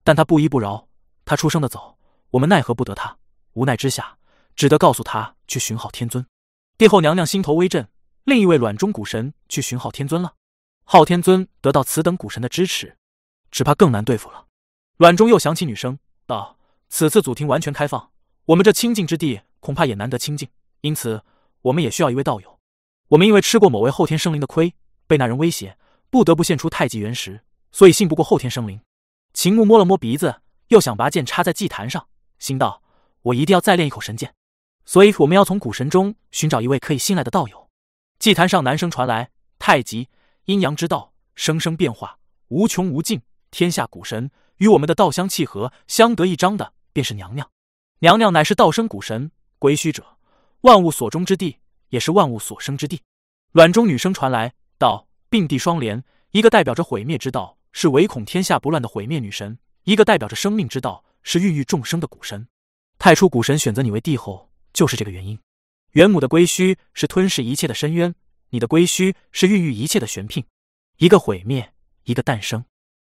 但他不依不饶，他出声的走，我们奈何不得他？无奈之下，只得告诉他去寻昊天尊。’帝后娘娘心头微震，另一位卵中古神去寻昊天尊了。昊天尊得到此等古神的支持，只怕更难对付了。卵中又响起女声道：‘此次祖庭完全开放，我们这清净之地恐怕也难得清净，因此。’我们也需要一位道友。我们因为吃过某位后天生灵的亏，被那人威胁，不得不献出太极原石，所以信不过后天生灵。秦牧摸了摸鼻子，又想拔剑插在祭坛上，心道：我一定要再练一口神剑。所以我们要从古神中寻找一位可以信赖的道友。祭坛上男声传来：太极阴阳之道，生生变化，无穷无尽。天下古神与我们的道相契合，相得益彰的，便是娘娘。娘娘乃是道生古神，归虚者。万物所终之地，也是万物所生之地。卵中女声传来道：“并蒂双莲，一个代表着毁灭之道，是唯恐天下不乱的毁灭女神；一个代表着生命之道，是孕育众生的古神。太初古神选择你为帝后，就是这个原因。元母的归墟是吞噬一切的深渊，你的归墟是孕育一切的玄牝。一个毁灭，一个诞生。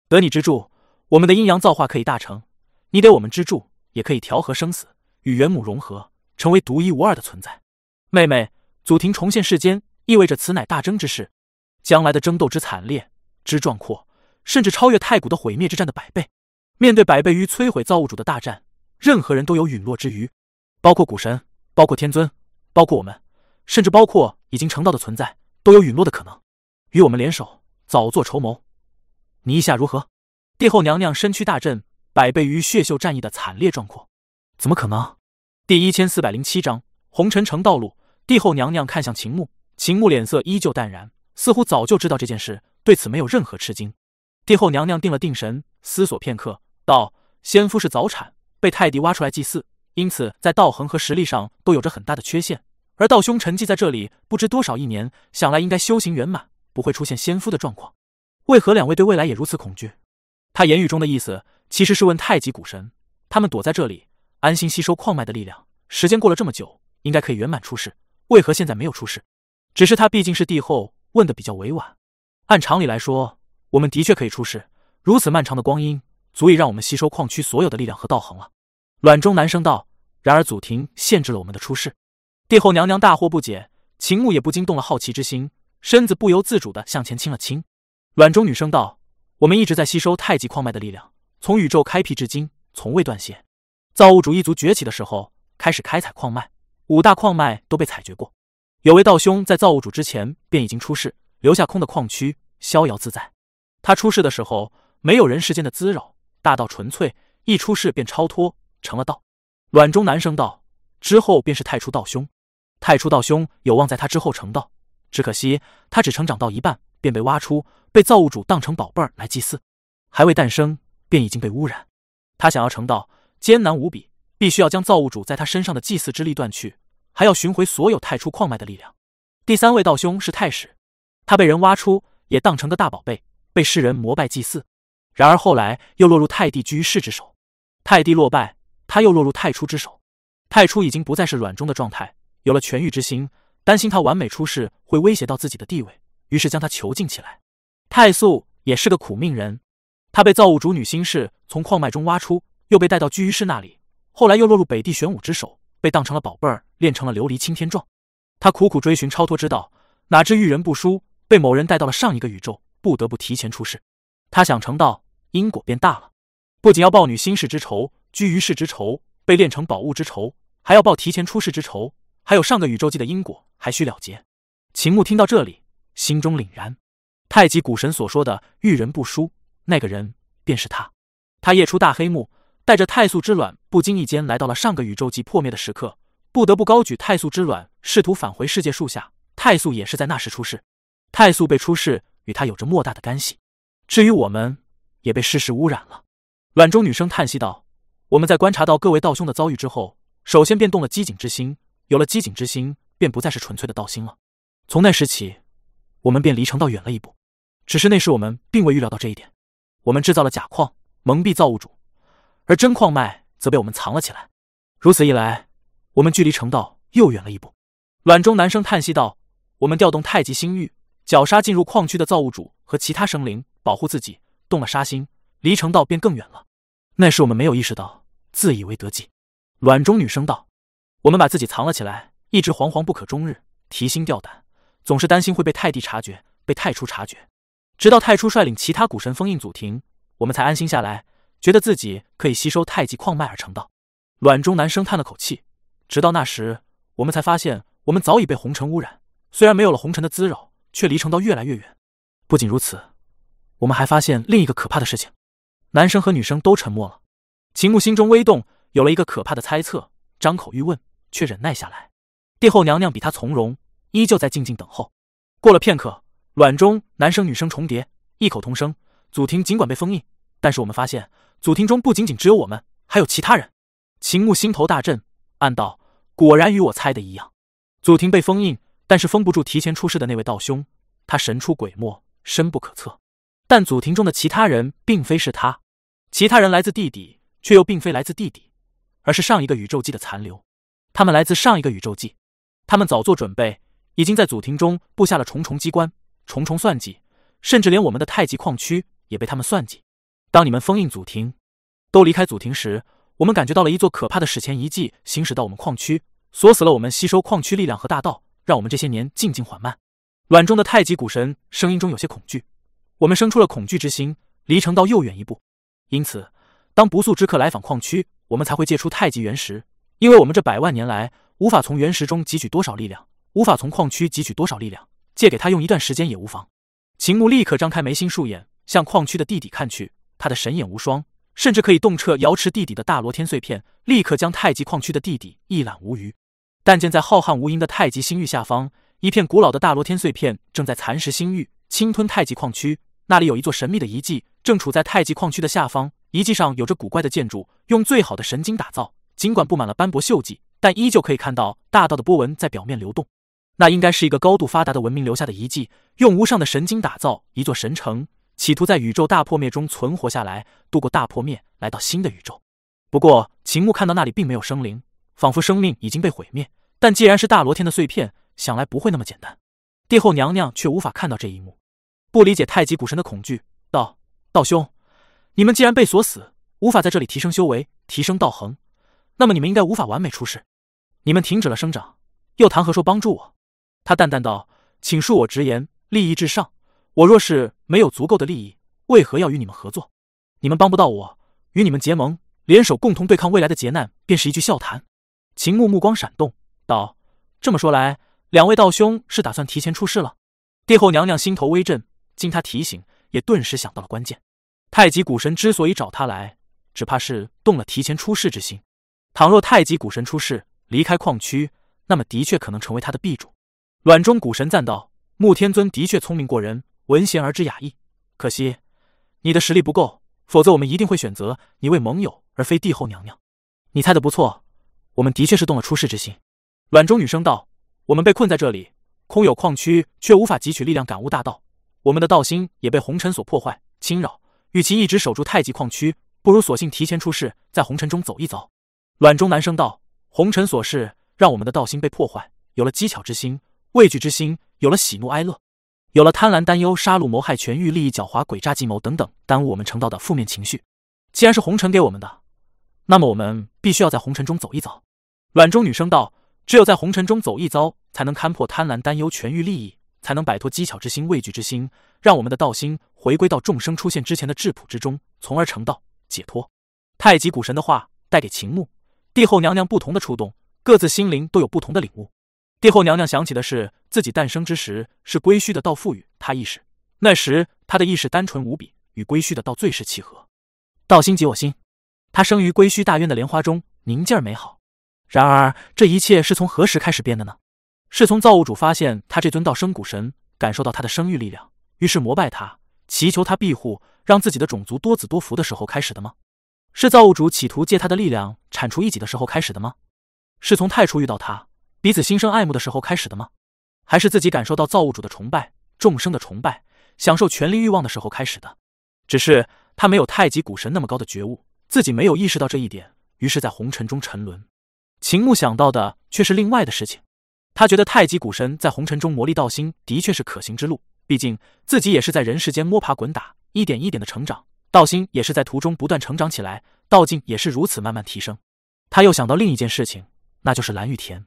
得你之助，我们的阴阳造化可以大成；你得我们之助，也可以调和生死，与元母融合。”成为独一无二的存在，妹妹，祖庭重现世间，意味着此乃大争之事，将来的争斗之惨烈之壮阔，甚至超越太古的毁灭之战的百倍。面对百倍于摧毁造物主的大战，任何人都有陨落之余，包括古神，包括天尊，包括我们，甚至包括已经成道的存在，都有陨落的可能。与我们联手，早做筹谋，你意下如何？帝后娘娘身躯大震，百倍于血秀战役的惨烈壮阔，怎么可能？第一千四百零七章红尘成道路。帝后娘娘看向秦牧，秦牧脸色依旧淡然，似乎早就知道这件事，对此没有任何吃惊。帝后娘娘定了定神，思索片刻，道：“仙夫是早产，被泰迪挖出来祭祀，因此在道行和实力上都有着很大的缺陷。而道兄沉寂在这里不知多少亿年，想来应该修行圆满，不会出现仙夫的状况。为何两位对未来也如此恐惧？”他言语中的意思，其实是问太极古神，他们躲在这里。安心吸收矿脉的力量，时间过了这么久，应该可以圆满出世。为何现在没有出世？只是他毕竟是帝后，问的比较委婉。按常理来说，我们的确可以出世。如此漫长的光阴，足以让我们吸收矿区所有的力量和道行了。卵中男生道：“然而祖庭限制了我们的出世。”帝后娘娘大惑不解，秦牧也不禁动了好奇之心，身子不由自主的向前倾了倾。卵中女生道：“我们一直在吸收太极矿脉的力量，从宇宙开辟至今，从未断线。”造物主一族崛起的时候，开始开采矿脉，五大矿脉都被采掘过。有位道兄在造物主之前便已经出世，留下空的矿区，逍遥自在。他出世的时候，没有人世间的滋扰，大道纯粹，一出世便超脱成了道。卵中男生道之后便是太初道兄，太初道兄有望在他之后成道，只可惜他只成长到一半便被挖出，被造物主当成宝贝儿来祭祀，还未诞生便已经被污染。他想要成道。艰难无比，必须要将造物主在他身上的祭祀之力断去，还要寻回所有太初矿脉的力量。第三位道兄是太史，他被人挖出，也当成个大宝贝，被世人膜拜祭祀。然而后来又落入太帝居于世之手，太帝落败，他又落入太初之手。太初已经不再是软中的状态，有了痊愈之心，担心他完美出世会威胁到自己的地位，于是将他囚禁起来。太素也是个苦命人，他被造物主女心事从矿脉中挖出，又被带到居于室那里，后来又落入北地玄武之手，被当成了宝贝儿，练成了琉璃青天状。他苦苦追寻超脱之道，哪知遇人不淑，被某人带到了上一个宇宙，不得不提前出世。他想成道，因果变大了，不仅要报女心事之仇、居于世之仇、被炼成宝物之仇，还要报提前出世之仇，还有上个宇宙记的因果，还需了结。秦牧听到这里，心中凛然。太极古神所说的遇人不淑，那个人便是他。他夜出大黑幕，带着太素之卵，不经意间来到了上个宇宙纪破灭的时刻，不得不高举太素之卵，试图返回世界树下。太素也是在那时出世，太素被出世与他有着莫大的干系。至于我们，也被世事污染了。卵中女生叹息道：“我们在观察到各位道兄的遭遇之后，首先便动了机警之心。有了机警之心，便不再是纯粹的道心了。从那时起，我们便离成道远了一步。只是那时我们并未预料到这一点，我们制造了假矿，蒙蔽造物主，而真矿脉则被我们藏了起来。如此一来，我们距离成道又远了一步。”卵中男生叹息道：“我们调动太极星域，绞杀进入矿区的造物主和其他生灵。”保护自己，动了杀心，离成道便更远了。那时我们没有意识到，自以为得计。卵中女生道：“我们把自己藏了起来，一直惶惶不可终日，提心吊胆，总是担心会被太帝察觉，被太初察觉。直到太初率领其他古神封印祖庭，我们才安心下来，觉得自己可以吸收太极矿脉而成道。”卵中男生叹了口气。直到那时，我们才发现，我们早已被红尘污染。虽然没有了红尘的滋扰，却离成道越来越远。不仅如此。我们还发现另一个可怕的事情，男生和女生都沉默了。秦牧心中微动，有了一个可怕的猜测，张口欲问，却忍耐下来。帝后娘娘比他从容，依旧在静静等候。过了片刻，卵中男生女生重叠，异口同声：“祖庭尽管被封印，但是我们发现祖庭中不仅仅只有我们，还有其他人。”秦牧心头大震，暗道：“果然与我猜的一样，祖庭被封印，但是封不住提前出世的那位道兄，他神出鬼没，深不可测。”但祖庭中的其他人并非是他，其他人来自地底，却又并非来自地底，而是上一个宇宙纪的残留。他们来自上一个宇宙纪，他们早做准备，已经在祖庭中布下了重重机关、重重算计，甚至连我们的太极矿区也被他们算计。当你们封印祖庭，都离开祖庭时，我们感觉到了一座可怕的史前遗迹行驶到我们矿区，锁死了我们吸收矿区力量和大道，让我们这些年静静缓慢。卵中的太极古神声音中有些恐惧。我们生出了恐惧之心，离成道又远一步。因此，当不速之客来访矿区，我们才会借出太极原石。因为我们这百万年来无法从原石中汲取多少力量，无法从矿区汲取多少力量，借给他用一段时间也无妨。秦牧立刻张开眉心竖眼，向矿区的地底看去。他的神眼无双，甚至可以洞彻瑶池地底的大罗天碎片，立刻将太极矿区的地底一览无余。但见在浩瀚无垠的太极星域下方，一片古老的大罗天碎片正在蚕食星域，侵吞太极矿区。那里有一座神秘的遗迹，正处在太极矿区的下方。遗迹上有着古怪的建筑，用最好的神经打造。尽管布满了斑驳锈迹，但依旧可以看到大道的波纹在表面流动。那应该是一个高度发达的文明留下的遗迹，用无上的神经打造一座神城，企图在宇宙大破灭中存活下来，度过大破灭，来到新的宇宙。不过，秦牧看到那里并没有生灵，仿佛生命已经被毁灭。但既然是大罗天的碎片，想来不会那么简单。帝后娘娘却无法看到这一幕。不理解太极古神的恐惧，道：“道兄，你们既然被锁死，无法在这里提升修为、提升道恒，那么你们应该无法完美出世。你们停止了生长，又谈何说帮助我？”他淡淡道：“请恕我直言，利益至上。我若是没有足够的利益，为何要与你们合作？你们帮不到我，与你们结盟，联手共同对抗未来的劫难，便是一句笑谈。”秦牧目光闪动，道：“这么说来，两位道兄是打算提前出世了？”帝后娘娘心头微震。经他提醒，也顿时想到了关键。太极古神之所以找他来，只怕是动了提前出世之心。倘若太极古神出世，离开矿区，那么的确可能成为他的臂主。卵中古神赞道：“穆天尊的确聪明过人，闻贤而知雅意。可惜你的实力不够，否则我们一定会选择你为盟友，而非帝后娘娘。你猜的不错，我们的确是动了出世之心。”卵中女生道：“我们被困在这里，空有矿区，却无法汲取力量，感悟大道。”我们的道心也被红尘所破坏侵扰，与其一直守住太极矿区，不如索性提前出世，在红尘中走一遭。卵中男生道：“红尘琐事，让我们的道心被破坏，有了机巧之心、畏惧之心，有了喜怒哀乐，有了贪婪、担忧、杀戮、谋害、权欲、利益、狡猾、诡诈、计谋等等耽误我们成道的负面情绪。既然是红尘给我们的，那么我们必须要在红尘中走一遭。”卵中女生道：“只有在红尘中走一遭，才能勘破贪婪、担忧、权欲、利益，才能摆脱机巧之心、畏惧之心，让我们的道心回归到众生出现之前的质朴之中，从而成道解脱。”太极古神的话带给秦牧。帝后娘娘不同的触动，各自心灵都有不同的领悟。帝后娘娘想起的是自己诞生之时是归墟的道赋予她意识，那时她的意识单纯无比，与归墟的道最是契合。道心即我心，她生于归墟大渊的莲花中，宁静美好。然而这一切是从何时开始变的呢？是从造物主发现他这尊道生古神，感受到他的生育力量，于是膜拜他，祈求他庇护，让自己的种族多子多福的时候开始的吗？是造物主企图借他的力量铲除异己的时候开始的吗？是从太初遇到他，彼此心生爱慕的时候开始的吗？还是自己感受到造物主的崇拜、众生的崇拜、享受权力欲望的时候开始的？只是他没有太极古神那么高的觉悟，自己没有意识到这一点，于是，在红尘中沉沦。秦牧想到的却是另外的事情，他觉得太极古神在红尘中磨砺道心的确是可行之路，毕竟自己也是在人世间摸爬滚打，一点一点的成长。道心也是在途中不断成长起来，道境也是如此慢慢提升。他又想到另一件事情，那就是蓝玉田。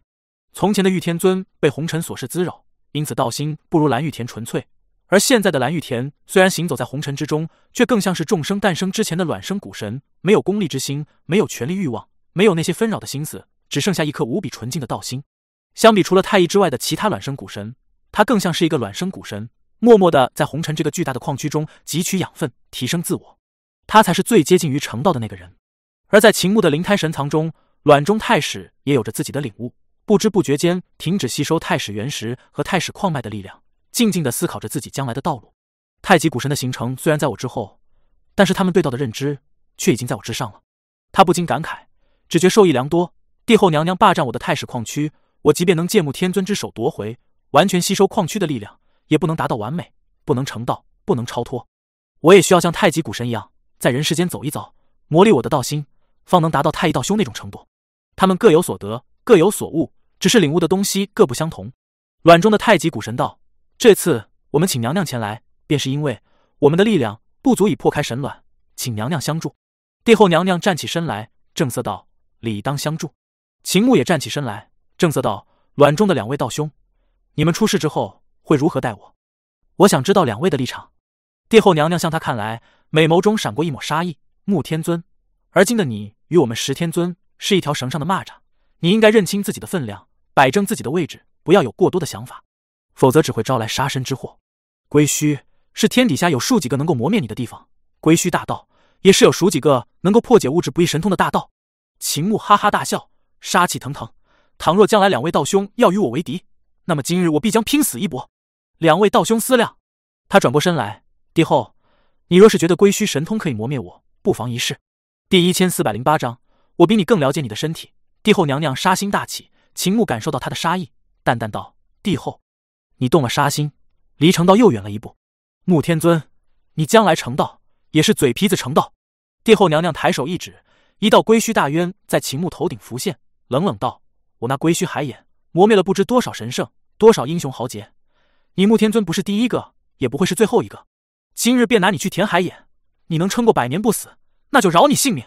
从前的玉天尊被红尘琐事滋扰，因此道心不如蓝玉田纯粹。而现在的蓝玉田虽然行走在红尘之中，却更像是众生诞生之前的卵生古神，没有功利之心，没有权力欲望，没有那些纷扰的心思，只剩下一颗无比纯净的道心。相比除了太一之外的其他卵生古神，他更像是一个卵生古神。默默的在红尘这个巨大的矿区中汲取养分，提升自我，他才是最接近于成道的那个人。而在秦牧的灵胎神藏中，卵中太史也有着自己的领悟，不知不觉间停止吸收太史原石和太史矿脉的力量，静静的思考着自己将来的道路。太极古神的形成虽然在我之后，但是他们对道的认知却已经在我之上了。他不禁感慨，只觉受益良多。帝后娘娘霸占我的太史矿区，我即便能借木天尊之手夺回，完全吸收矿区的力量。也不能达到完美，不能成道，不能超脱。我也需要像太极古神一样，在人世间走一遭，磨砺我的道心，方能达到太一道兄那种程度。他们各有所得，各有所悟，只是领悟的东西各不相同。卵中的太极古神道：“这次我们请娘娘前来，便是因为我们的力量不足以破开神卵，请娘娘相助。”帝后娘娘站起身来，正色道：“理当相助。”秦牧也站起身来，正色道：“卵中的两位道兄，你们出事之后。”会如何待我？我想知道两位的立场。帝后娘娘向他看来，美眸中闪过一抹杀意。穆天尊，而今的你与我们十天尊是一条绳上的蚂蚱，你应该认清自己的分量，摆正自己的位置，不要有过多的想法，否则只会招来杀身之祸。归墟是天底下有数几个能够磨灭你的地方，归墟大道也是有数几个能够破解物质不易神通的大道。秦牧哈哈大笑，杀气腾腾。倘若将来两位道兄要与我为敌，那么今日我必将拼死一搏。两位道兄思量，他转过身来，帝后，你若是觉得归墟神通可以磨灭我，不妨一试。第一千四百零八章，我比你更了解你的身体。帝后娘娘杀心大起，秦牧感受到她的杀意，淡淡道：“帝后，你动了杀心，离成道又远了一步。穆天尊，你将来成道也是嘴皮子成道。”帝后娘娘抬手一指，一道归墟大渊在秦牧头顶浮现，冷冷道：“我那归墟海眼磨灭了不知多少神圣，多少英雄豪杰。”你穆天尊不是第一个，也不会是最后一个。今日便拿你去填海眼，你能撑过百年不死，那就饶你性命。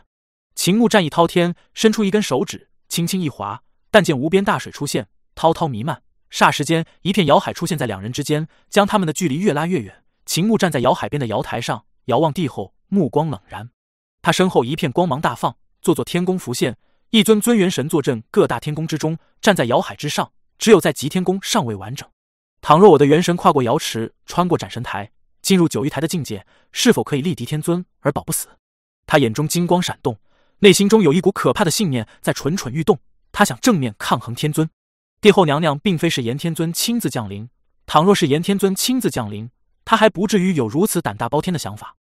秦牧战意滔天，伸出一根手指，轻轻一划，但见无边大水出现，滔滔弥漫。霎时间，一片瑶海出现在两人之间，将他们的距离越拉越远。秦牧站在瑶海边的瑶台上，遥望帝后，目光冷然。他身后一片光芒大放，座座天宫浮现，一尊尊元神坐镇各大天宫之中，站在瑶海之上。只有在极天宫尚未完整。倘若我的元神跨过瑶池，穿过斩神台，进入九玉台的境界，是否可以力敌天尊而保不死？他眼中金光闪动，内心中有一股可怕的信念在蠢蠢欲动。他想正面抗衡天尊。帝后娘娘并非是炎天尊亲自降临，倘若是炎天尊亲自降临，他还不至于有如此胆大包天的想法。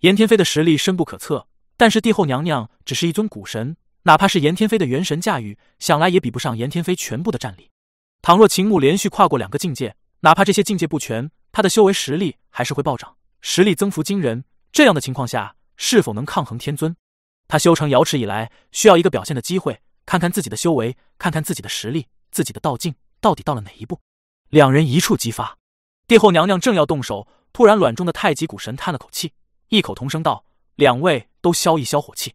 炎天飞的实力深不可测，但是帝后娘娘只是一尊古神，哪怕是炎天飞的元神驾驭，想来也比不上炎天飞全部的战力。倘若秦牧连续跨过两个境界，哪怕这些境界不全，他的修为实力还是会暴涨，实力增幅惊人。这样的情况下，是否能抗衡天尊？他修成瑶池以来，需要一个表现的机会，看看自己的修为，看看自己的实力，自己的道境到底到了哪一步。两人一触即发。帝后娘娘正要动手，突然卵中的太极古神叹了口气，异口同声道：“两位都消一消火气。”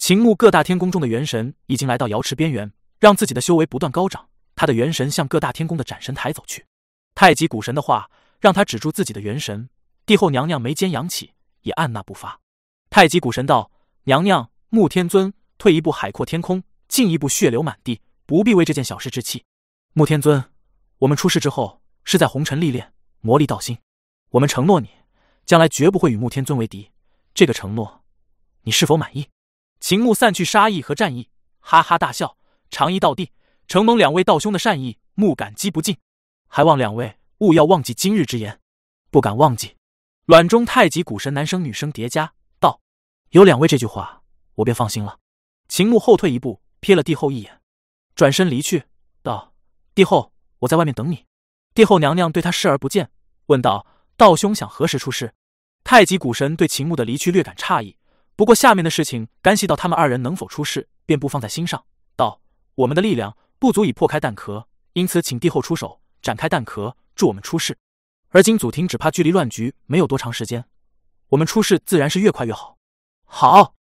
秦牧各大天宫中的元神已经来到瑶池边缘，让自己的修为不断高涨。他的元神向各大天宫的斩神台走去。太极古神的话让他止住自己的元神。帝后娘娘眉间扬起，也按捺不发。太极古神道：“娘娘，穆天尊退一步海阔天空，进一步血流满地，不必为这件小事置气。”穆天尊，我们出世之后是在红尘历练，磨砺道心。我们承诺你，将来绝不会与穆天尊为敌。这个承诺，你是否满意？秦穆散去杀意和战意，哈哈大笑，长揖道地。承蒙两位道兄的善意，穆感激不尽，还望两位勿要忘记今日之言。不敢忘记。卵中太极谷神男生女生叠加道：“有两位这句话，我便放心了。”秦牧后退一步，瞥了帝后一眼，转身离去，道：“帝后，我在外面等你。”帝后娘娘对他视而不见，问道：“道兄想何时出世？”太极古神对秦牧的离去略感诧异，不过下面的事情干系到他们二人能否出世，便不放在心上，道：“我们的力量。”不足以破开蛋壳，因此请帝后出手展开蛋壳，助我们出世。而今祖庭只怕距离乱局没有多长时间，我们出世自然是越快越好。好，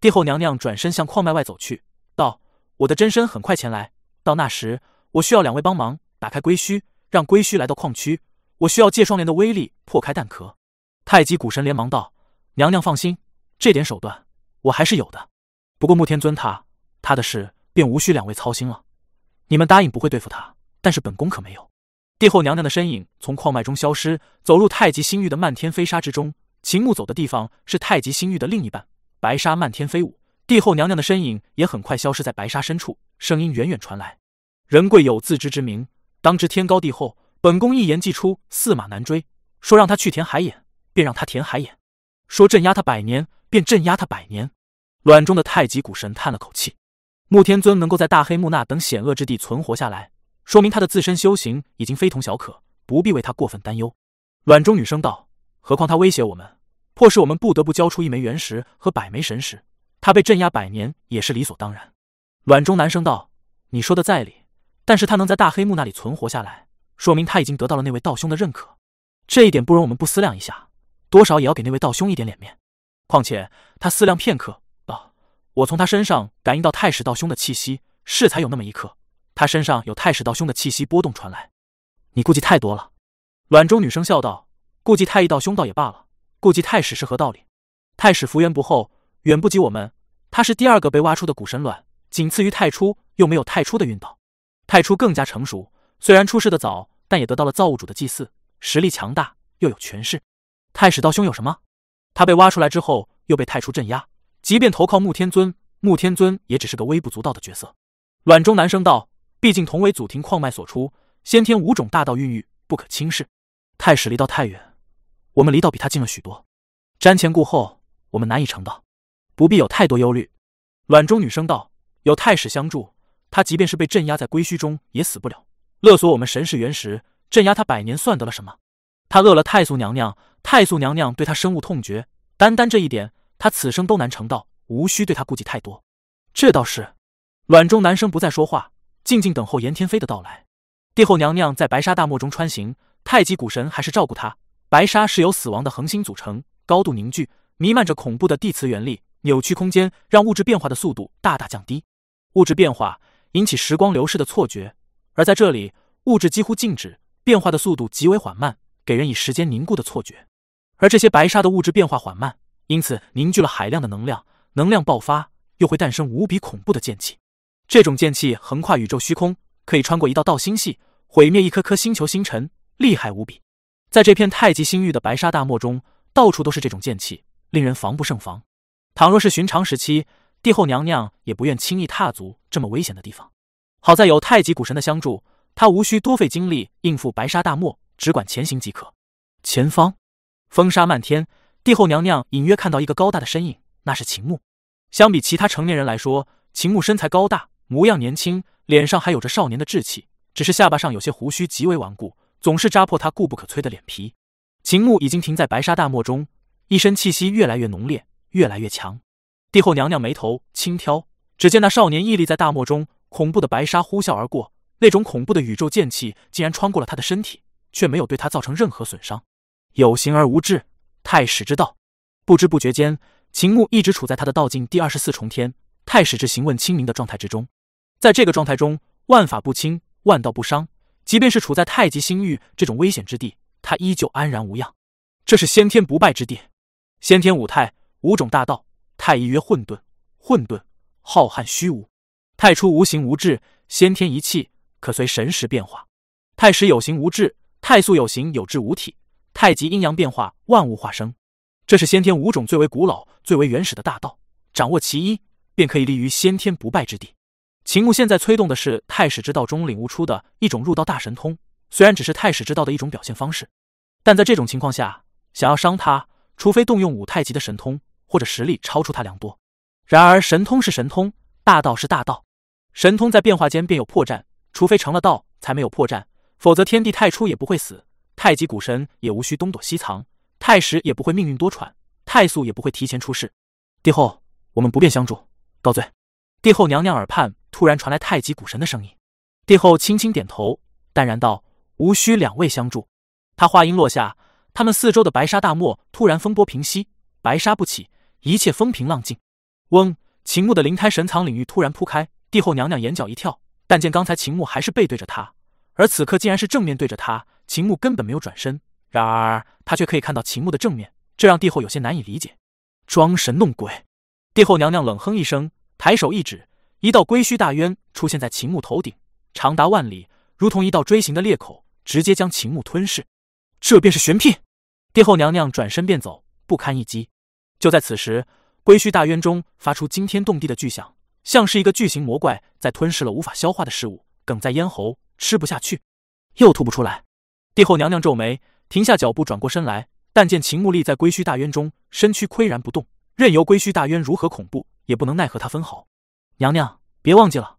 帝后娘娘转身向矿脉外走去，道：“我的真身很快前来，到那时我需要两位帮忙打开龟墟，让龟墟来到矿区。我需要借双莲的威力破开蛋壳。”太极古神连忙道：“娘娘放心，这点手段我还是有的。不过穆天尊他他的事便无需两位操心了。”你们答应不会对付他，但是本宫可没有。帝后娘娘的身影从矿脉中消失，走入太极星域的漫天飞沙之中。秦牧走的地方是太极星域的另一半，白沙漫天飞舞。帝后娘娘的身影也很快消失在白沙深处，声音远远传来：“仁贵有自知之明，当知天高地厚。本宫一言既出，驷马难追。说让他去填海眼，便让他填海眼；说镇压他百年，便镇压他百年。”卵中的太极古神叹了口气。穆天尊能够在大黑木那等险恶之地存活下来，说明他的自身修行已经非同小可，不必为他过分担忧。卵中女生道：“何况他威胁我们，迫使我们不得不交出一枚原石和百枚神石，他被镇压百年也是理所当然。”卵中男生道：“你说的在理，但是他能在大黑木那里存活下来，说明他已经得到了那位道兄的认可，这一点不容我们不思量一下，多少也要给那位道兄一点脸面。况且他思量片刻道。”我从他身上感应到太史道兄的气息，是才有那么一刻，他身上有太史道兄的气息波动传来。你顾忌太多了。卵中女生笑道：“顾忌太乙道兄倒也罢了，顾忌太史是何道理？太史福缘不厚，远不及我们。他是第二个被挖出的古神卵，仅次于太初，又没有太初的运道。太初更加成熟，虽然出世的早，但也得到了造物主的祭祀，实力强大，又有权势。太史道兄有什么？他被挖出来之后，又被太初镇压。”即便投靠穆天尊，穆天尊也只是个微不足道的角色。卵中男生道：“毕竟同为祖庭矿脉所出，先天五种大道孕育，不可轻视。太史离道太远，我们离道比他近了许多，瞻前顾后，我们难以成道，不必有太多忧虑。”卵中女生道：“有太史相助，他即便是被镇压在归墟中，也死不了。勒索我们神石原石，镇压他百年，算得了什么？他饿了太素娘娘，太素娘娘对他深恶痛绝，单单这一点。”他此生都难成道，无需对他顾忌太多。这倒是。卵中男生不再说话，静静等候严天飞的到来。帝后娘娘在白沙大漠中穿行，太极古神还是照顾她。白沙是由死亡的恒星组成，高度凝聚，弥漫着恐怖的地磁原力，扭曲空间，让物质变化的速度大大降低。物质变化引起时光流逝的错觉，而在这里，物质几乎静止，变化的速度极为缓慢，给人以时间凝固的错觉。而这些白沙的物质变化缓慢。因此凝聚了海量的能量，能量爆发又会诞生无比恐怖的剑气。这种剑气横跨宇宙虚空，可以穿过一道道星系，毁灭一颗颗星球星辰，厉害无比。在这片太极星域的白沙大漠中，到处都是这种剑气，令人防不胜防。倘若是寻常时期，帝后娘娘也不愿轻易踏足这么危险的地方。好在有太极古神的相助，她无需多费精力应付白沙大漠，只管前行即可。前方，风沙漫天。帝后娘娘隐约看到一个高大的身影，那是秦牧。相比其他成年人来说，秦牧身材高大，模样年轻，脸上还有着少年的稚气，只是下巴上有些胡须极为顽固，总是扎破他固不可摧的脸皮。秦牧已经停在白沙大漠中，一身气息越来越浓烈，越来越强。帝后娘娘眉头轻挑，只见那少年屹立在大漠中，恐怖的白沙呼啸而过，那种恐怖的宇宙剑气竟然穿过了他的身体，却没有对他造成任何损伤。有形而无质，太史之道。不知不觉间，秦牧一直处在他的道境第二十四重天太史之行问清明的状态之中。在这个状态中，万法不侵，万道不伤。即便是处在太极星域这种危险之地，他依旧安然无恙。这是先天不败之地。先天五态，五种大道。太一曰混沌，混沌浩瀚虚无；太初无形无质，先天一气，可随神识变化；太始有形无质，太素有形有质无体；太极阴阳变化，万物化生。这是先天五种最为古老、最为原始的大道。掌握其一，便可以立于先天不败之地。秦牧现在催动的是太史之道中领悟出的一种入道大神通，虽然只是太史之道的一种表现方式，但在这种情况下，想要伤他，除非动用五太极的神通。或者实力超出他良多。然而神通是神通，大道是大道，神通在变化间便有破绽，除非成了道，才没有破绽，否则天地太初也不会死，太极古神也无需东躲西藏，太史也不会命运多舛，太素也不会提前出世。帝后，我们不便相助，告罪。帝后娘娘耳畔突然传来太极古神的声音，帝后轻轻点头，淡然道：“无需两位相助。”他话音落下，他们四周的白沙大漠突然风波平息，白沙不起。一切风平浪静。嗡！秦牧的灵胎神藏领域突然铺开，帝后娘娘眼角一跳，但见刚才秦牧还是背对着她，而此刻竟然是正面对着她。秦牧根本没有转身，然而他却可以看到秦牧的正面，这让帝后有些难以理解。装神弄鬼！帝后娘娘冷哼一声，抬手一指，一道龟须大渊出现在秦牧头顶，长达万里，如同一道锥形的裂口，直接将秦牧吞噬。这便是玄牝！帝后娘娘转身便走，不堪一击。就在此时，龟须大渊中发出惊天动地的巨响，像是一个巨型魔怪在吞噬了无法消化的食物，哽在咽喉，吃不下去，又吐不出来。帝后娘娘皱眉，停下脚步，转过身来，但见秦木立在龟须大渊中，身躯岿然不动，任由龟须大渊如何恐怖，也不能奈何他分毫。娘娘，别忘记了，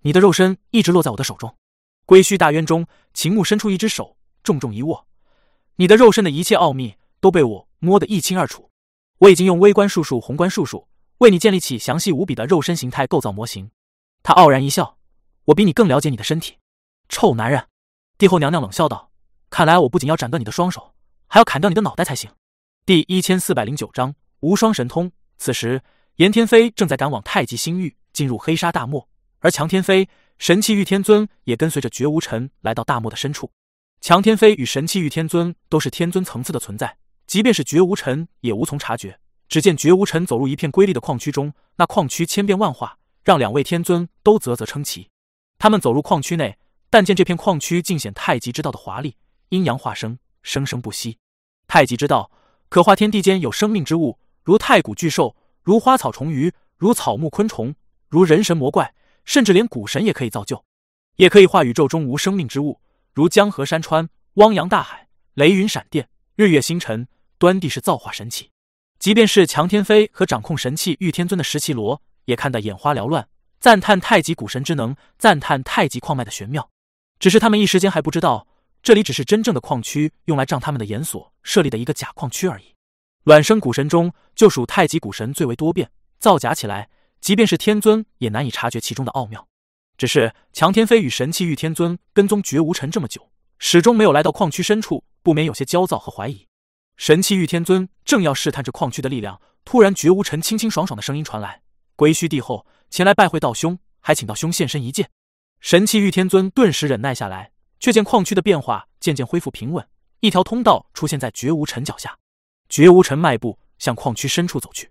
你的肉身一直落在我的手中。归墟大渊中，秦牧伸出一只手，重重一握，你的肉身的一切奥秘都被我摸得一清二楚。我已经用微观术数、宏观术数为你建立起详细无比的肉身形态构造模型。他傲然一笑：“我比你更了解你的身体。”臭男人！帝后娘娘冷笑道：“看来我不仅要斩断你的双手，还要砍掉你的脑袋才行。”第一千四百零九章无双神通。此时，严天飞正在赶往太极星域，进入黑沙大漠，而强天飞、神器玉天尊也跟随着绝无尘来到大漠的深处。强天飞与神器玉天尊都是天尊层次的存在。即便是绝无尘也无从察觉。只见绝无尘走入一片瑰丽的矿区中，那矿区千变万化，让两位天尊都啧啧称奇。他们走入矿区内，但见这片矿区尽显太极之道的华丽，阴阳化生，生生不息。太极之道可化天地间有生命之物，如太古巨兽，如花草虫鱼，如草木昆虫，如人神魔怪，甚至连古神也可以造就，也可以化宇宙中无生命之物，如江河山川、汪洋大海、雷云闪电。日月星辰，端地是造化神奇。即便是强天飞和掌控神器玉天尊的石岐罗，也看得眼花缭乱，赞叹太极古神之能，赞叹太极矿脉的玄妙。只是他们一时间还不知道，这里只是真正的矿区，用来障他们的眼所设立的一个假矿区而已。卵生古神中，就属太极古神最为多变，造假起来，即便是天尊也难以察觉其中的奥妙。只是强天飞与神器玉天尊跟踪绝无尘这么久，始终没有来到矿区深处。不免有些焦躁和怀疑。神器玉天尊正要试探这矿区的力量，突然绝无尘清清爽爽的声音传来：“归墟帝后前来拜会道兄，还请道兄现身一见。”神器玉天尊顿时忍耐下来，却见矿区的变化渐渐恢复平稳，一条通道出现在绝无尘脚下。绝无尘迈步向矿区深处走去，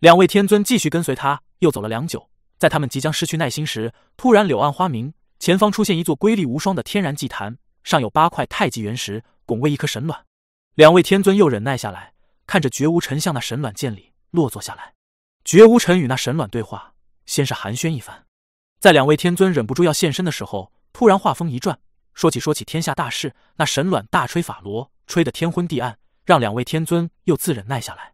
两位天尊继续跟随他。又走了良久，在他们即将失去耐心时，突然柳暗花明，前方出现一座瑰丽无双的天然祭坛，上有八块太极原石。拱卫一颗神卵，两位天尊又忍耐下来，看着绝无尘向那神卵见礼，落座下来。绝无尘与那神卵对话，先是寒暄一番，在两位天尊忍不住要现身的时候，突然话锋一转，说起说起天下大事。那神卵大吹法螺，吹得天昏地暗，让两位天尊又自忍耐下来。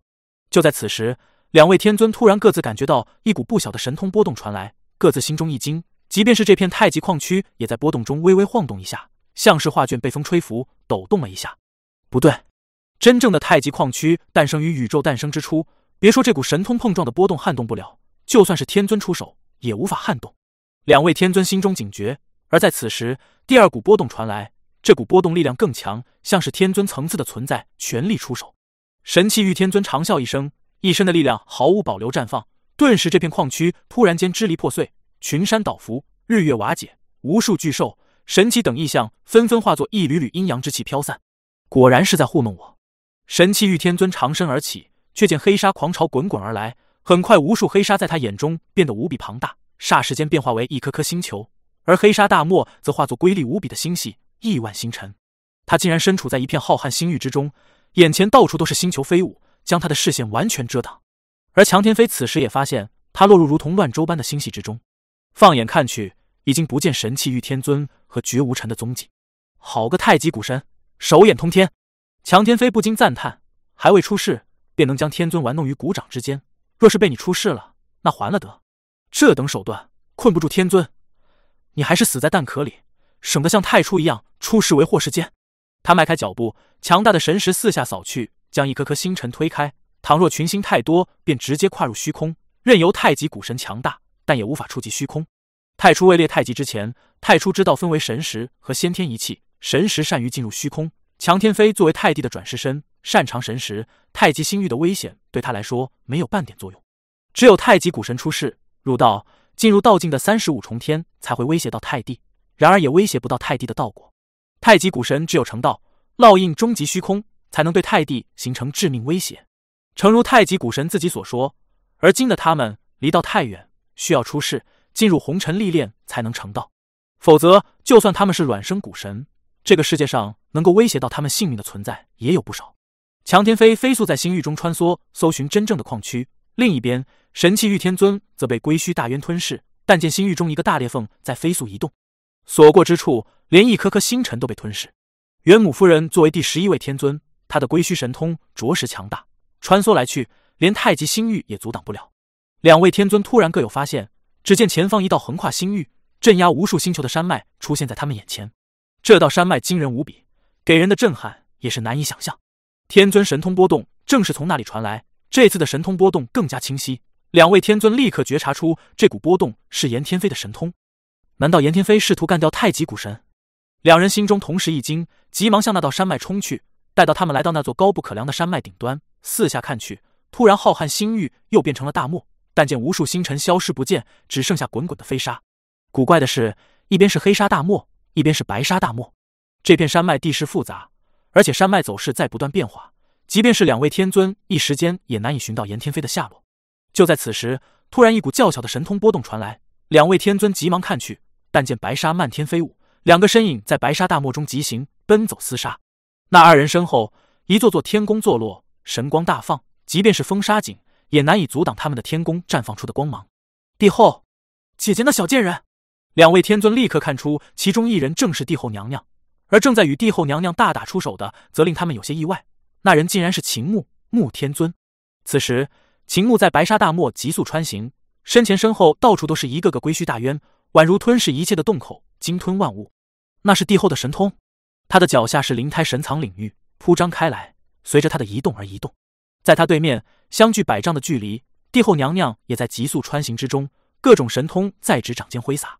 就在此时，两位天尊突然各自感觉到一股不小的神通波动传来，各自心中一惊，即便是这片太极矿区，也在波动中微微晃动一下。像是画卷被风吹拂，抖动了一下。不对，真正的太极矿区诞生于宇宙诞生之初，别说这股神通碰撞的波动撼动不了，就算是天尊出手也无法撼动。两位天尊心中警觉，而在此时，第二股波动传来，这股波动力量更强，像是天尊层次的存在全力出手。神器玉天尊长啸一声，一身的力量毫无保留绽放，顿时这片矿区突然间支离破碎，群山倒伏，日月瓦解，无数巨兽、神奇等异象纷纷化作一缕缕阴阳之气飘散。果然是在糊弄我。神器玉天尊长身而起，却见黑沙狂潮滚滚而来。很快，无数黑沙在他眼中变得无比庞大，霎时间变化为一颗颗星球，而黑沙大漠则化作瑰丽无比的星系，亿万星辰。他竟然身处在一片浩瀚星域之中，眼前到处都是星球飞舞，将他的视线完全遮挡。而强天飞此时也发现，他落入如同乱舟般的星系之中，放眼看去，已经不见神器玉天尊和绝无尘的踪迹。好个太极古神，手眼通天！强天飞不禁赞叹：“还未出世，便能将天尊玩弄于股掌之间。若是被你出世了，那还了得！这等手段困不住天尊，你还是死在蛋壳里，省得像太初一样出世为祸世间。”他迈开脚步，强大的神识四下扫去，将一颗颗星辰推开。倘若群星太多，便直接跨入虚空，任由太极古神强大，但也无法触及虚空。太初位列太极之前，太初之道分为神识和先天一气，神识善于进入虚空。强天飞作为太帝的转世身，擅长神识，太极星域的危险对他来说没有半点作用。只有太极古神出世入道，进入道境的三十五重天才会威胁到太帝，然而也威胁不到太帝的道果。太极古神只有成道，烙印终极虚空，才能对太帝形成致命威胁。诚如太极古神自己所说，而今的他们离道太远，需要出世进入红尘历练才能成道，否则就算他们是卵生古神。这个世界上能够威胁到他们性命的存在也有不少。强天飞飞速在星域中穿梭，搜寻真正的矿区。另一边，神器玉天尊则被龟墟大渊吞噬，但见星域中一个大裂缝在飞速移动，所过之处，连一颗颗星辰都被吞噬。元母夫人作为第十一位天尊，她的龟须神通着实强大，穿梭来去，连太极星域也阻挡不了。两位天尊突然各有发现，只见前方一道横跨星域、镇压无数星球的山脉出现在他们眼前。这道山脉惊人无比，给人的震撼也是难以想象。天尊神通波动正是从那里传来，这次的神通波动更加清晰。两位天尊立刻觉察出这股波动是严天飞的神通。难道严天飞试图干掉太极古神？两人心中同时一惊，急忙向那道山脉冲去。待到他们来到那座高不可量的山脉顶端，四下看去，突然浩瀚星域又变成了大漠，但见无数星辰消失不见，只剩下滚滚的飞沙。古怪的是，一边是黑沙大漠。一边是白沙大漠，这片山脉地势复杂，而且山脉走势在不断变化，即便是两位天尊，一时间也难以寻到严天飞的下落。就在此时，突然一股较小的神通波动传来，两位天尊急忙看去，但见白沙漫天飞舞，两个身影在白沙大漠中疾行奔走厮杀。那二人身后，一座座天宫坐落，神光大放，即便是风沙井也难以阻挡他们的天宫绽放出的光芒。帝后，姐姐那小贱人！两位天尊立刻看出，其中一人正是帝后娘娘，而正在与帝后娘娘大打出手的，则令他们有些意外。那人竟然是秦牧穆天尊。此时，秦牧在白沙大漠急速穿行，身前身后到处都是一个个龟须大渊，宛如吞噬一切的洞口，鲸吞万物。那是帝后的神通。他的脚下是灵胎神藏领域，铺张开来，随着他的移动而移动。在他对面，相距百丈的距离，帝后娘娘也在急速穿行之中，各种神通在指掌间挥洒。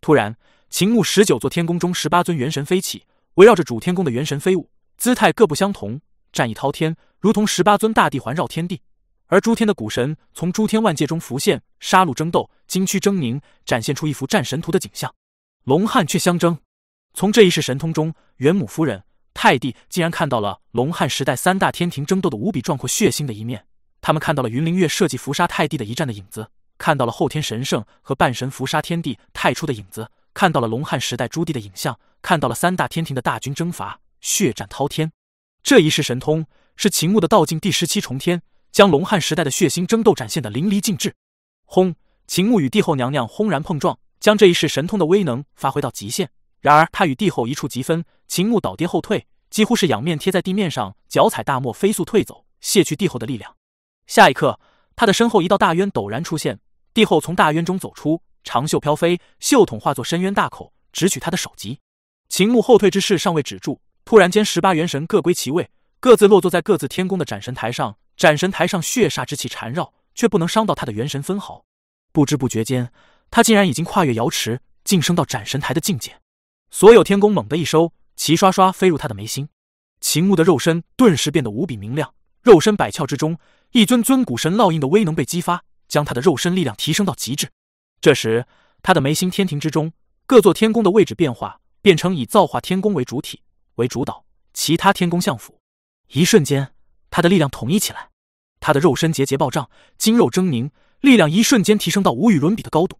突然，秦牧十九座天宫中十八尊元神飞起，围绕着主天宫的元神飞舞，姿态各不相同，战意滔天，如同十八尊大帝环绕天地。而诸天的古神从诸天万界中浮现，杀戮争斗，金躯狰狞，展现出一幅战神图的景象。龙汉却相争。从这一世神通中，元母夫人、太帝竟然看到了龙汉时代三大天庭争斗的无比壮阔血腥的一面。他们看到了云灵月设计伏杀太帝的一战的影子。看到了后天神圣和半神伏杀天帝太初的影子，看到了龙汉时代朱棣的影像，看到了三大天庭的大军征伐，血战滔天。这一世神通是秦牧的道境第十七重天，将龙汉时代的血腥争斗展现的淋漓尽致。轰！秦牧与帝后娘娘轰然碰撞，将这一世神通的威能发挥到极限。然而他与帝后一触即分，秦牧倒跌后退，几乎是仰面贴在地面上，脚踩大漠飞速退走，卸去帝后的力量。下一刻，他的身后一道大渊陡然出现。帝后从大渊中走出，长袖飘飞，袖筒化作深渊大口，直取他的首级。秦牧后退之势尚未止住，突然间十八元神各归其位，各自落坐在各自天宫的斩神台上。斩神台上血煞之气缠绕，却不能伤到他的元神分毫。不知不觉间，他竟然已经跨越瑶池，晋升到斩神台的境界。所有天宫猛地一收，齐刷刷飞入他的眉心。秦牧的肉身顿时变得无比明亮，肉身百窍之中，一尊尊古神烙印的威能被激发，将他的肉身力量提升到极致。这时，他的眉心天庭之中，各座天宫的位置变化，变成以造化天宫为主体为主导，其他天宫相辅。一瞬间，他的力量统一起来，他的肉身节节暴涨，筋肉狰狞，力量一瞬间提升到无与伦比的高度。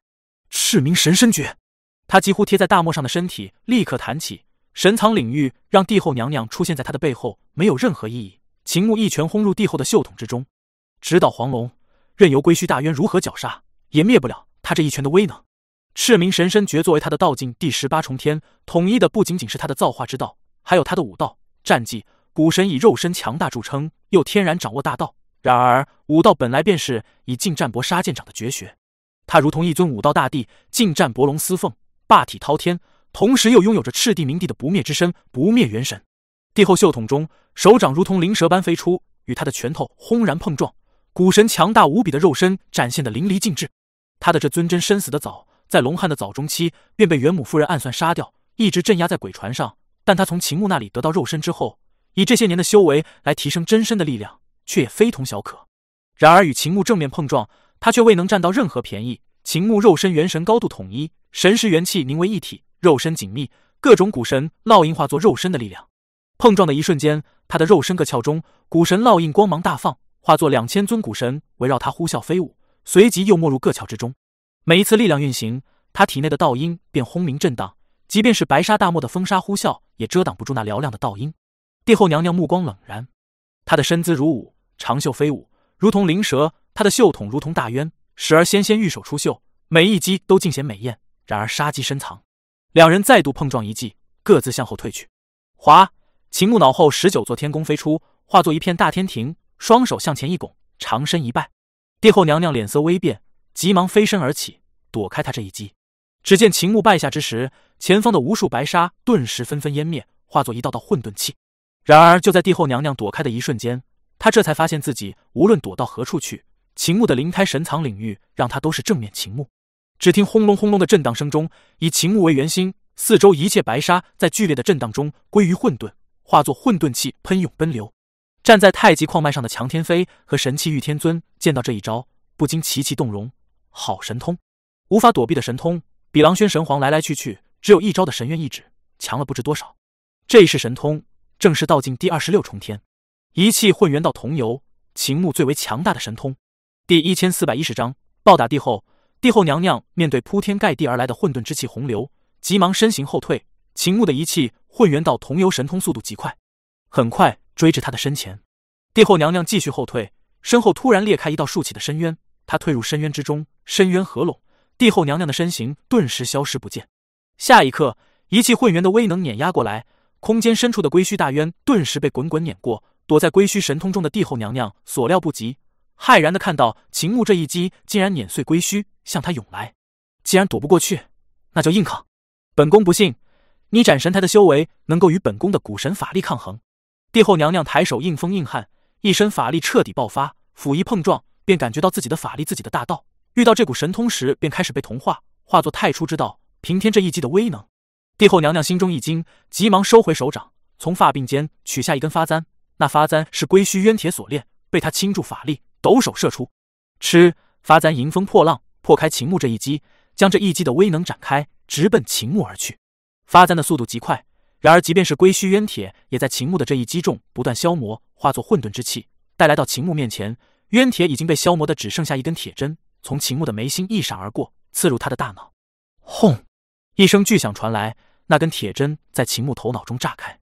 赤明神身诀，他几乎贴在大漠上的身体立刻弹起。神藏领域让帝后娘娘出现在他的背后没有任何意义。秦牧一拳轰入帝后的袖筒之中，直捣黄龙，任由归墟大渊如何绞杀，也灭不了他这一拳的威能。赤明神身诀作为他的道境第十八重天，统一的不仅仅是他的造化之道，还有他的武道、战技。古神以肉身强大著称，又天然掌握大道。然而武道本来便是以近战搏杀剑掌的绝学，他如同一尊武道大帝，近战搏龙司凤，霸体滔天。同时又拥有着赤帝明帝的不灭之身、不灭元神。帝后袖筒中，手掌如同灵蛇般飞出，与他的拳头轰然碰撞。古神强大无比的肉身展现的淋漓尽致。他的这尊真身死的早，在龙汉的早中期便被元母夫人暗算杀掉，一直镇压在鬼船上。但他从秦牧那里得到肉身之后，以这些年的修为来提升真身的力量，却也非同小可。然而与秦牧正面碰撞，他却未能占到任何便宜。秦牧肉身元神高度统一，神识元气凝为一体。肉身紧密，各种古神烙印化作肉身的力量。碰撞的一瞬间，他的肉身各窍中古神烙印光芒大放，化作两千尊古神围绕他呼啸飞舞，随即又没入各窍之中。每一次力量运行，他体内的道音便轰鸣震荡，即便是白沙大漠的风沙呼啸，也遮挡不住那嘹亮的道音。帝后娘娘目光冷然，她的身姿如舞，长袖飞舞，如同灵蛇；她的袖筒如同大渊，时而纤纤玉手出袖，每一击都尽显美艳，然而杀机深藏。两人再度碰撞一记，各自向后退去。哗！秦牧脑后十九座天宫飞出，化作一片大天庭，双手向前一拱，长身一拜。帝后娘娘脸色微变，急忙飞身而起，躲开他这一击。只见秦牧败下之时，前方的无数白沙顿时纷纷湮灭，化作一道道混沌气。然而就在帝后娘娘躲开的一瞬间，他这才发现自己无论躲到何处去，秦牧的灵胎神藏领域让他都是正面秦牧。只听轰隆轰隆的震荡声中，以秦牧为圆心，四周一切白沙在剧烈的震荡中归于混沌，化作混沌气喷涌奔流。站在太极矿脉上的强天飞和神气玉天尊见到这一招，不禁齐齐动容。好神通，无法躲避的神通，比狼轩神皇来来去去只有一招的神渊一指强了不知多少。这一式神通正是道境第二十六重天，一气混元道同游，秦牧最为强大的神通。第一千四百一十章暴打帝后。帝后娘娘面对铺天盖地而来的混沌之气洪流，急忙身形后退。秦牧的一气混元道同游神通速度极快，很快追至他的身前。帝后娘娘继续后退，身后突然裂开一道竖起的深渊，她退入深渊之中，深渊合拢，帝后娘娘的身形顿时消失不见。下一刻，一气混元的威能碾压过来，空间深处的归墟大渊顿时被滚滚碾过。躲在归墟神通中的帝后娘娘所料不及，骇然的看到秦牧这一击竟然碾碎归墟。向他涌来，既然躲不过去，那就硬抗。本宫不信你斩神台的修为能够与本宫的古神法力抗衡。帝后娘娘抬手硬风硬汉，一身法力彻底爆发，斧一碰撞，便感觉到自己的法力、自己的大道。遇到这股神通时，便开始被同化，化作太初之道，平添这一击的威能。帝后娘娘心中一惊，急忙收回手掌，从发鬓间取下一根发簪，那发簪是归墟渊铁锁链，被她倾注法力，抖手射出，吃发簪迎风破浪。破开秦牧这一击，将这一击的威能展开，直奔秦牧而去。发簪的速度极快，然而即便是归墟渊铁，也在秦牧的这一击中不断消磨，化作混沌之气，带来到秦牧面前。渊铁已经被消磨的只剩下一根铁针，从秦牧的眉心一闪而过，刺入他的大脑。轰！一声巨响传来，那根铁针在秦牧头脑中炸开，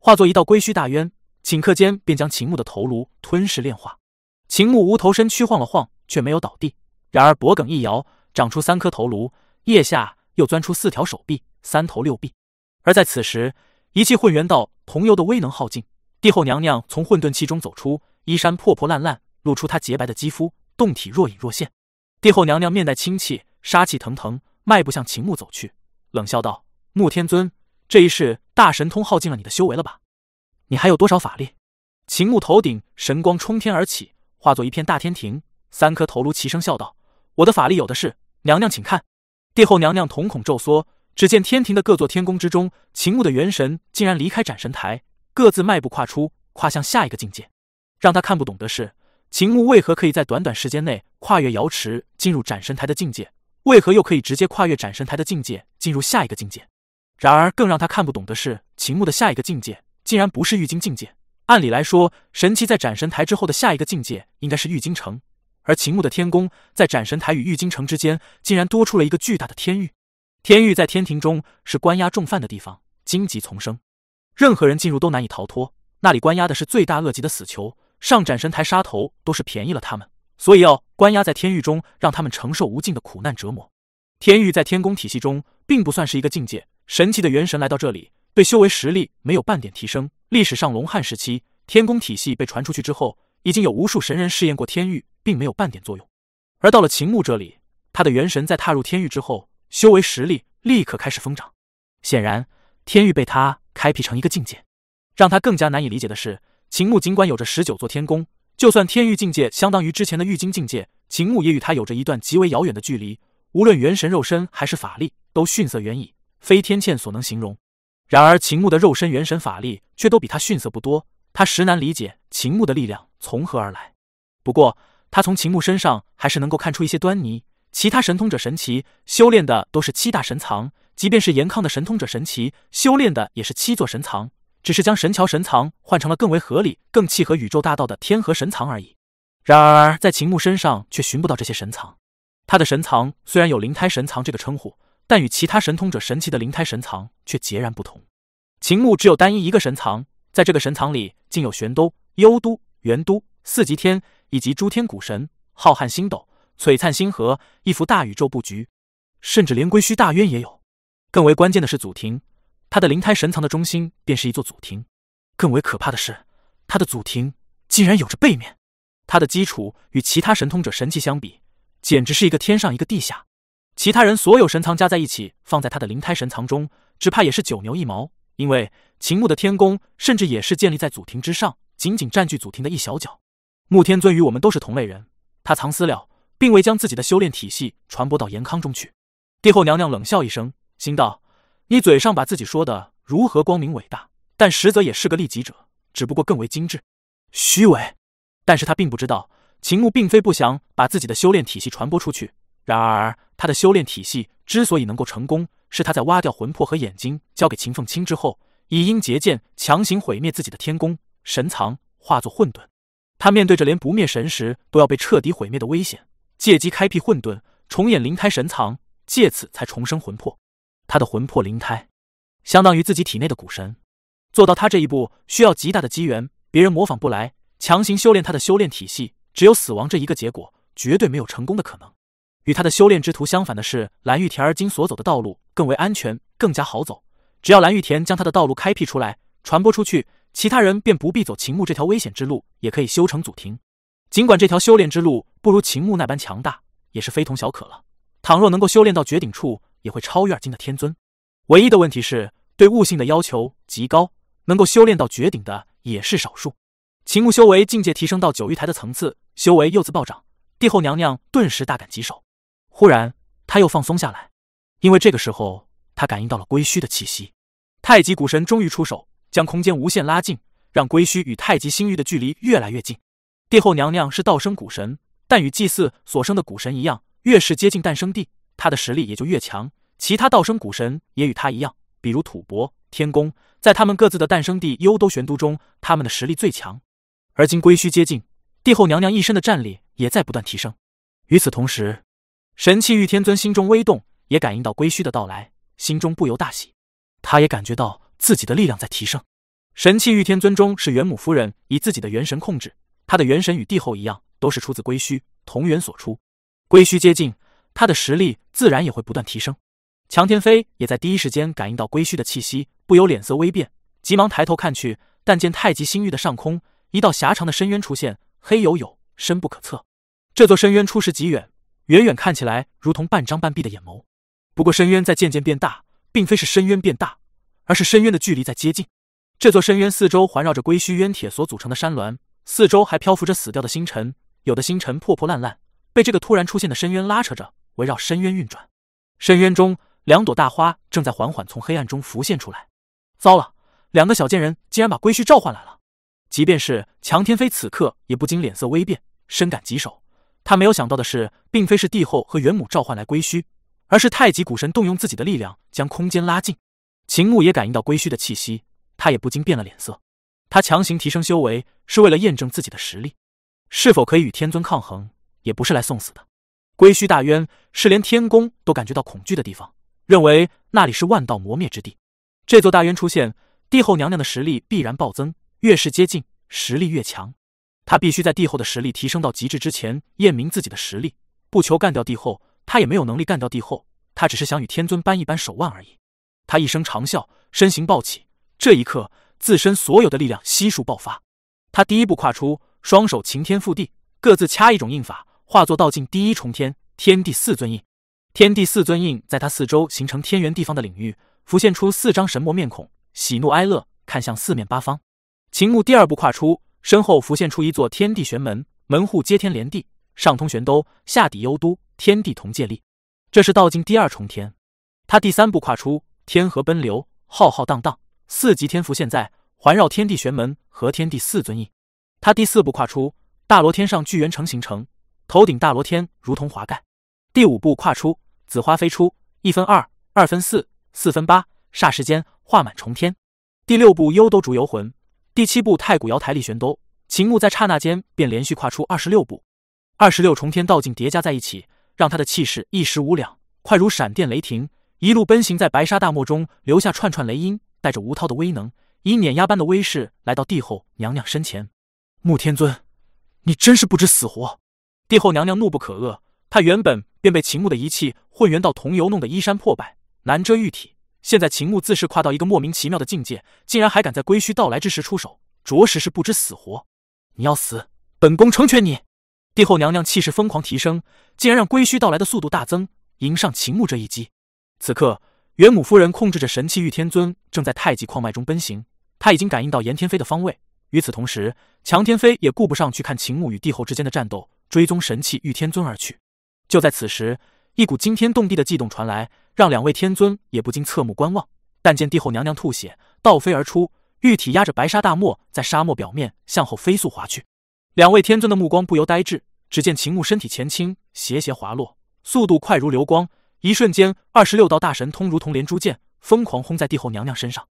化作一道归墟大渊，顷刻间便将秦牧的头颅吞噬炼化。秦牧无头身躯晃了晃，却没有倒地。然而脖颈一摇，长出三颗头颅，腋下又钻出四条手臂，三头六臂。而在此时，一气混元道同游的威能耗尽，帝后娘娘从混沌气中走出，衣衫破破烂烂，露出她洁白的肌肤，胴体若隐若现。帝后娘娘面带清气，杀气腾腾，迈步向秦牧走去，冷笑道：“穆天尊，这一世大神通耗尽了你的修为了吧？你还有多少法力？”秦牧头顶神光冲天而起，化作一片大天庭，三颗头颅齐声笑道：“我的法力有的是，娘娘请看。”帝后娘娘瞳孔骤缩，只见天庭的各座天宫之中，秦牧的元神竟然离开斩神台，各自迈步跨出，跨向下一个境界。让他看不懂的是，秦牧为何可以在短短时间内跨越瑶池，进入斩神台的境界？为何又可以直接跨越斩神台的境界，进入下一个境界？然而，更让他看不懂的是，秦牧的下一个境界竟然不是玉京境界。按理来说，神器在斩神台之后的下一个境界应该是玉京城，而秦牧的天宫在斩神台与玉京城之间，竟然多出了一个巨大的天域。天域在天庭中是关押重犯的地方，荆棘丛生，任何人进入都难以逃脱。那里关押的是罪大恶极的死囚，上斩神台杀头都是便宜了他们。所以要关押在天狱中，让他们承受无尽的苦难折磨。天域在天宫体系中并不算是一个境界，神奇的元神来到这里，对修为实力没有半点提升。历史上龙汉时期，天宫体系被传出去之后，已经有无数神人试验过天域，并没有半点作用。而到了秦牧这里，他的元神在踏入天域之后，修为实力立刻开始疯长。显然，天域被他开辟成一个境界。让他更加难以理解的是，秦牧尽管有着十九座天宫。就算天域境界相当于之前的玉京境界，秦牧也与他有着一段极为遥远的距离。无论元神肉身还是法力，都逊色远矣，非天堑所能形容。然而秦牧的肉身、元神、法力却都比他逊色不多，他实难理解秦牧的力量从何而来。不过，他从秦牧身上还是能够看出一些端倪。其他神通者神奇修炼的都是七大神藏，即便是严康的神通者神奇修炼的也是七座神藏。只是将神桥神藏换成了更为合理、更契合宇宙大道的天河神藏而已。然而，在秦牧身上却寻不到这些神藏。他的神藏虽然有灵胎神藏这个称呼，但与其他神通者神奇的灵胎神藏却截然不同。秦牧只有单一一个神藏，在这个神藏里，竟有玄都、幽都、元都、四极天以及诸天古神、浩瀚星斗、璀璨星河一幅大宇宙布局，甚至连归墟大渊也有。更为关键的是祖庭。他的灵胎神藏的中心便是一座祖庭，更为可怕的是，他的祖庭竟然有着背面。他的基础与其他神通者神器相比，简直是一个天上一个地下。其他人所有神藏加在一起，放在他的灵胎神藏中，只怕也是九牛一毛。因为秦牧的天宫甚至也是建立在祖庭之上，仅仅占据祖庭的一小角。穆天尊与我们都是同类人，他藏私了，并未将自己的修炼体系传播到严康中去。帝后娘娘冷笑一声，心道。你嘴上把自己说的如何光明伟大，但实则也是个利己者，只不过更为精致、虚伪。但是他并不知道，秦牧并非不想把自己的修炼体系传播出去。然而，他的修炼体系之所以能够成功，是他在挖掉魂魄和眼睛交给秦凤清之后，以阴结剑强行毁灭自己的天宫神藏，化作混沌。他面对着连不灭神石都要被彻底毁灭的危险，借机开辟混沌，重演灵胎神藏，借此才重生魂魄。他的魂魄灵胎，相当于自己体内的古神。做到他这一步，需要极大的机缘，别人模仿不来。强行修炼他的修炼体系，只有死亡这一个结果，绝对没有成功的可能。与他的修炼之途相反的是，蓝玉田而今所走的道路更为安全，更加好走。只要蓝玉田将他的道路开辟出来，传播出去，其他人便不必走秦牧这条危险之路，也可以修成祖庭。尽管这条修炼之路不如秦牧那般强大，也是非同小可了。倘若能够修炼到绝顶处，也会超越而今的天尊，唯一的问题是对悟性的要求极高，能够修炼到绝顶的也是少数。秦牧修为境界提升到九玉台的层次，修为又自暴涨，帝后娘娘顿时大感棘手。忽然，他又放松下来，因为这个时候他感应到了归墟的气息。太极古神终于出手，将空间无限拉近，让归墟与太极星域的距离越来越近。帝后娘娘是道生古神，但与祭祀所生的古神一样，越是接近诞生地。她的实力也就越强，其他道生古神也与她一样，比如吐蕃、天宫，在他们各自的诞生地幽都、玄都中，他们的实力最强。而今归墟接近，帝后娘娘一身的战力也在不断提升。与此同时，神器玉天尊心中微动，也感应到归墟的到来，心中不由大喜。他也感觉到自己的力量在提升。神器玉天尊中是元母夫人以自己的元神控制，他的元神与帝后一样，都是出自归墟，同源所出。归墟接近。他的实力自然也会不断提升。强天飞也在第一时间感应到归墟的气息，不由脸色微变，急忙抬头看去，但见太极星域的上空，一道狭长的深渊出现，黑黝黝，深不可测。这座深渊出时极远，远远看起来如同半张半闭的眼眸。不过深渊在渐渐变大，并非是深渊变大，而是深渊的距离在接近。这座深渊四周环绕着龟须渊铁所组成的山峦，四周还漂浮着死掉的星辰，有的星辰破破烂烂，被这个突然出现的深渊拉扯着，围绕深渊运转。深渊中，两朵大花正在缓缓从黑暗中浮现出来。糟了，两个小贱人竟然把龟须召唤来了！即便是强天飞此刻也不禁脸色微变，深感棘手。他没有想到的是，并非是帝后和元母召唤来归墟，而是太极古神动用自己的力量将空间拉近。秦牧也感应到归墟的气息，他也不禁变了脸色。他强行提升修为，是为了验证自己的实力，是否可以与天尊抗衡，也不是来送死的。归墟大渊是连天宫都感觉到恐惧的地方，认为那里是万道磨灭之地。这座大渊出现，帝后娘娘的实力必然暴增，越是接近，实力越强。他必须在帝后的实力提升到极致之前验明自己的实力，不求干掉帝后，他也没有能力干掉帝后，他只是想与天尊扳一扳手腕而已。他一声长啸，身形暴起，这一刻，自身所有的力量悉数爆发。他第一步跨出，双手擎天覆地，各自掐一种印法，化作道境第一重天天地四尊印。天地四尊印在他四周形成天圆地方的领域，浮现出四张神魔面孔，喜怒哀乐看向四面八方。秦牧第二步跨出。身后浮现出一座天地玄门，门户接天连地，上通玄都，下抵幽都，天地同借力。这是道经第二重天。他第三步跨出，天河奔流，浩浩荡荡，四极天符现在，环绕天地玄门和天地四尊印。他第四步跨出，大罗天上巨圆成形成，头顶大罗天如同华盖。第五步跨出，紫花飞出，一分二，二分四，四分八，霎时间画满重天。第六步幽都逐游魂。第七步太古瑶台立玄兜，秦牧在刹那间便连续跨出二十六步，二十六重天道境叠加在一起，让他的气势一时无两，快如闪电雷霆，一路奔行在白沙大漠中，留下串串雷音，带着吴涛的威能，以碾压般的威势来到帝后娘娘身前。穆天尊，你真是不知死活！帝后娘娘怒不可遏，她原本便被秦牧的一气混元道同游弄得衣衫破败，难遮玉体。现在秦牧自是跨到一个莫名其妙的境界，竟然还敢在龟墟到来之时出手，着实是不知死活。你要死，本宫成全你！帝后娘娘气势疯狂提升，竟然让龟墟到来的速度大增，迎上秦牧这一击。此刻，元母夫人控制着神器玉天尊，正在太极矿脉中奔行。他已经感应到严天飞的方位。与此同时，强天飞也顾不上去看秦牧与帝后之间的战斗，追踪神器玉天尊而去。就在此时，一股惊天动地的悸动传来。让两位天尊也不禁侧目观望，但见帝后娘娘吐血倒飞而出，玉体压着白沙大漠，在沙漠表面向后飞速滑去。两位天尊的目光不由呆滞，只见秦牧身体前倾，斜斜滑落，速度快如流光，一瞬间，二十六道大神通如同连珠箭，疯狂轰在帝后娘娘身上。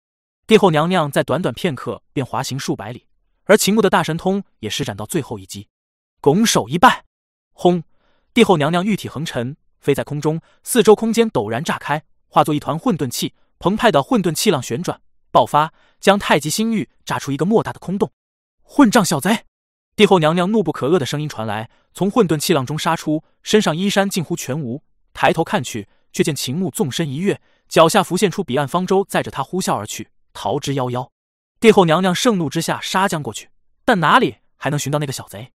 帝后娘娘在短短片刻便滑行数百里，而秦牧的大神通也施展到最后一击，拱手一拜，轰！帝后娘娘玉体横沉。飞在空中，四周空间陡然炸开，化作一团混沌气，澎湃的混沌气浪旋转爆发，将太极星域炸出一个莫大的空洞。混账小贼！帝后娘娘怒不可遏的声音传来，从混沌气浪中杀出，身上衣衫近乎全无。抬头看去，却见秦牧纵身一跃，脚下浮现出彼岸方舟，载着他呼啸而去，逃之夭夭。帝后娘娘盛怒之下杀将过去，但哪里还能寻到那个小贼？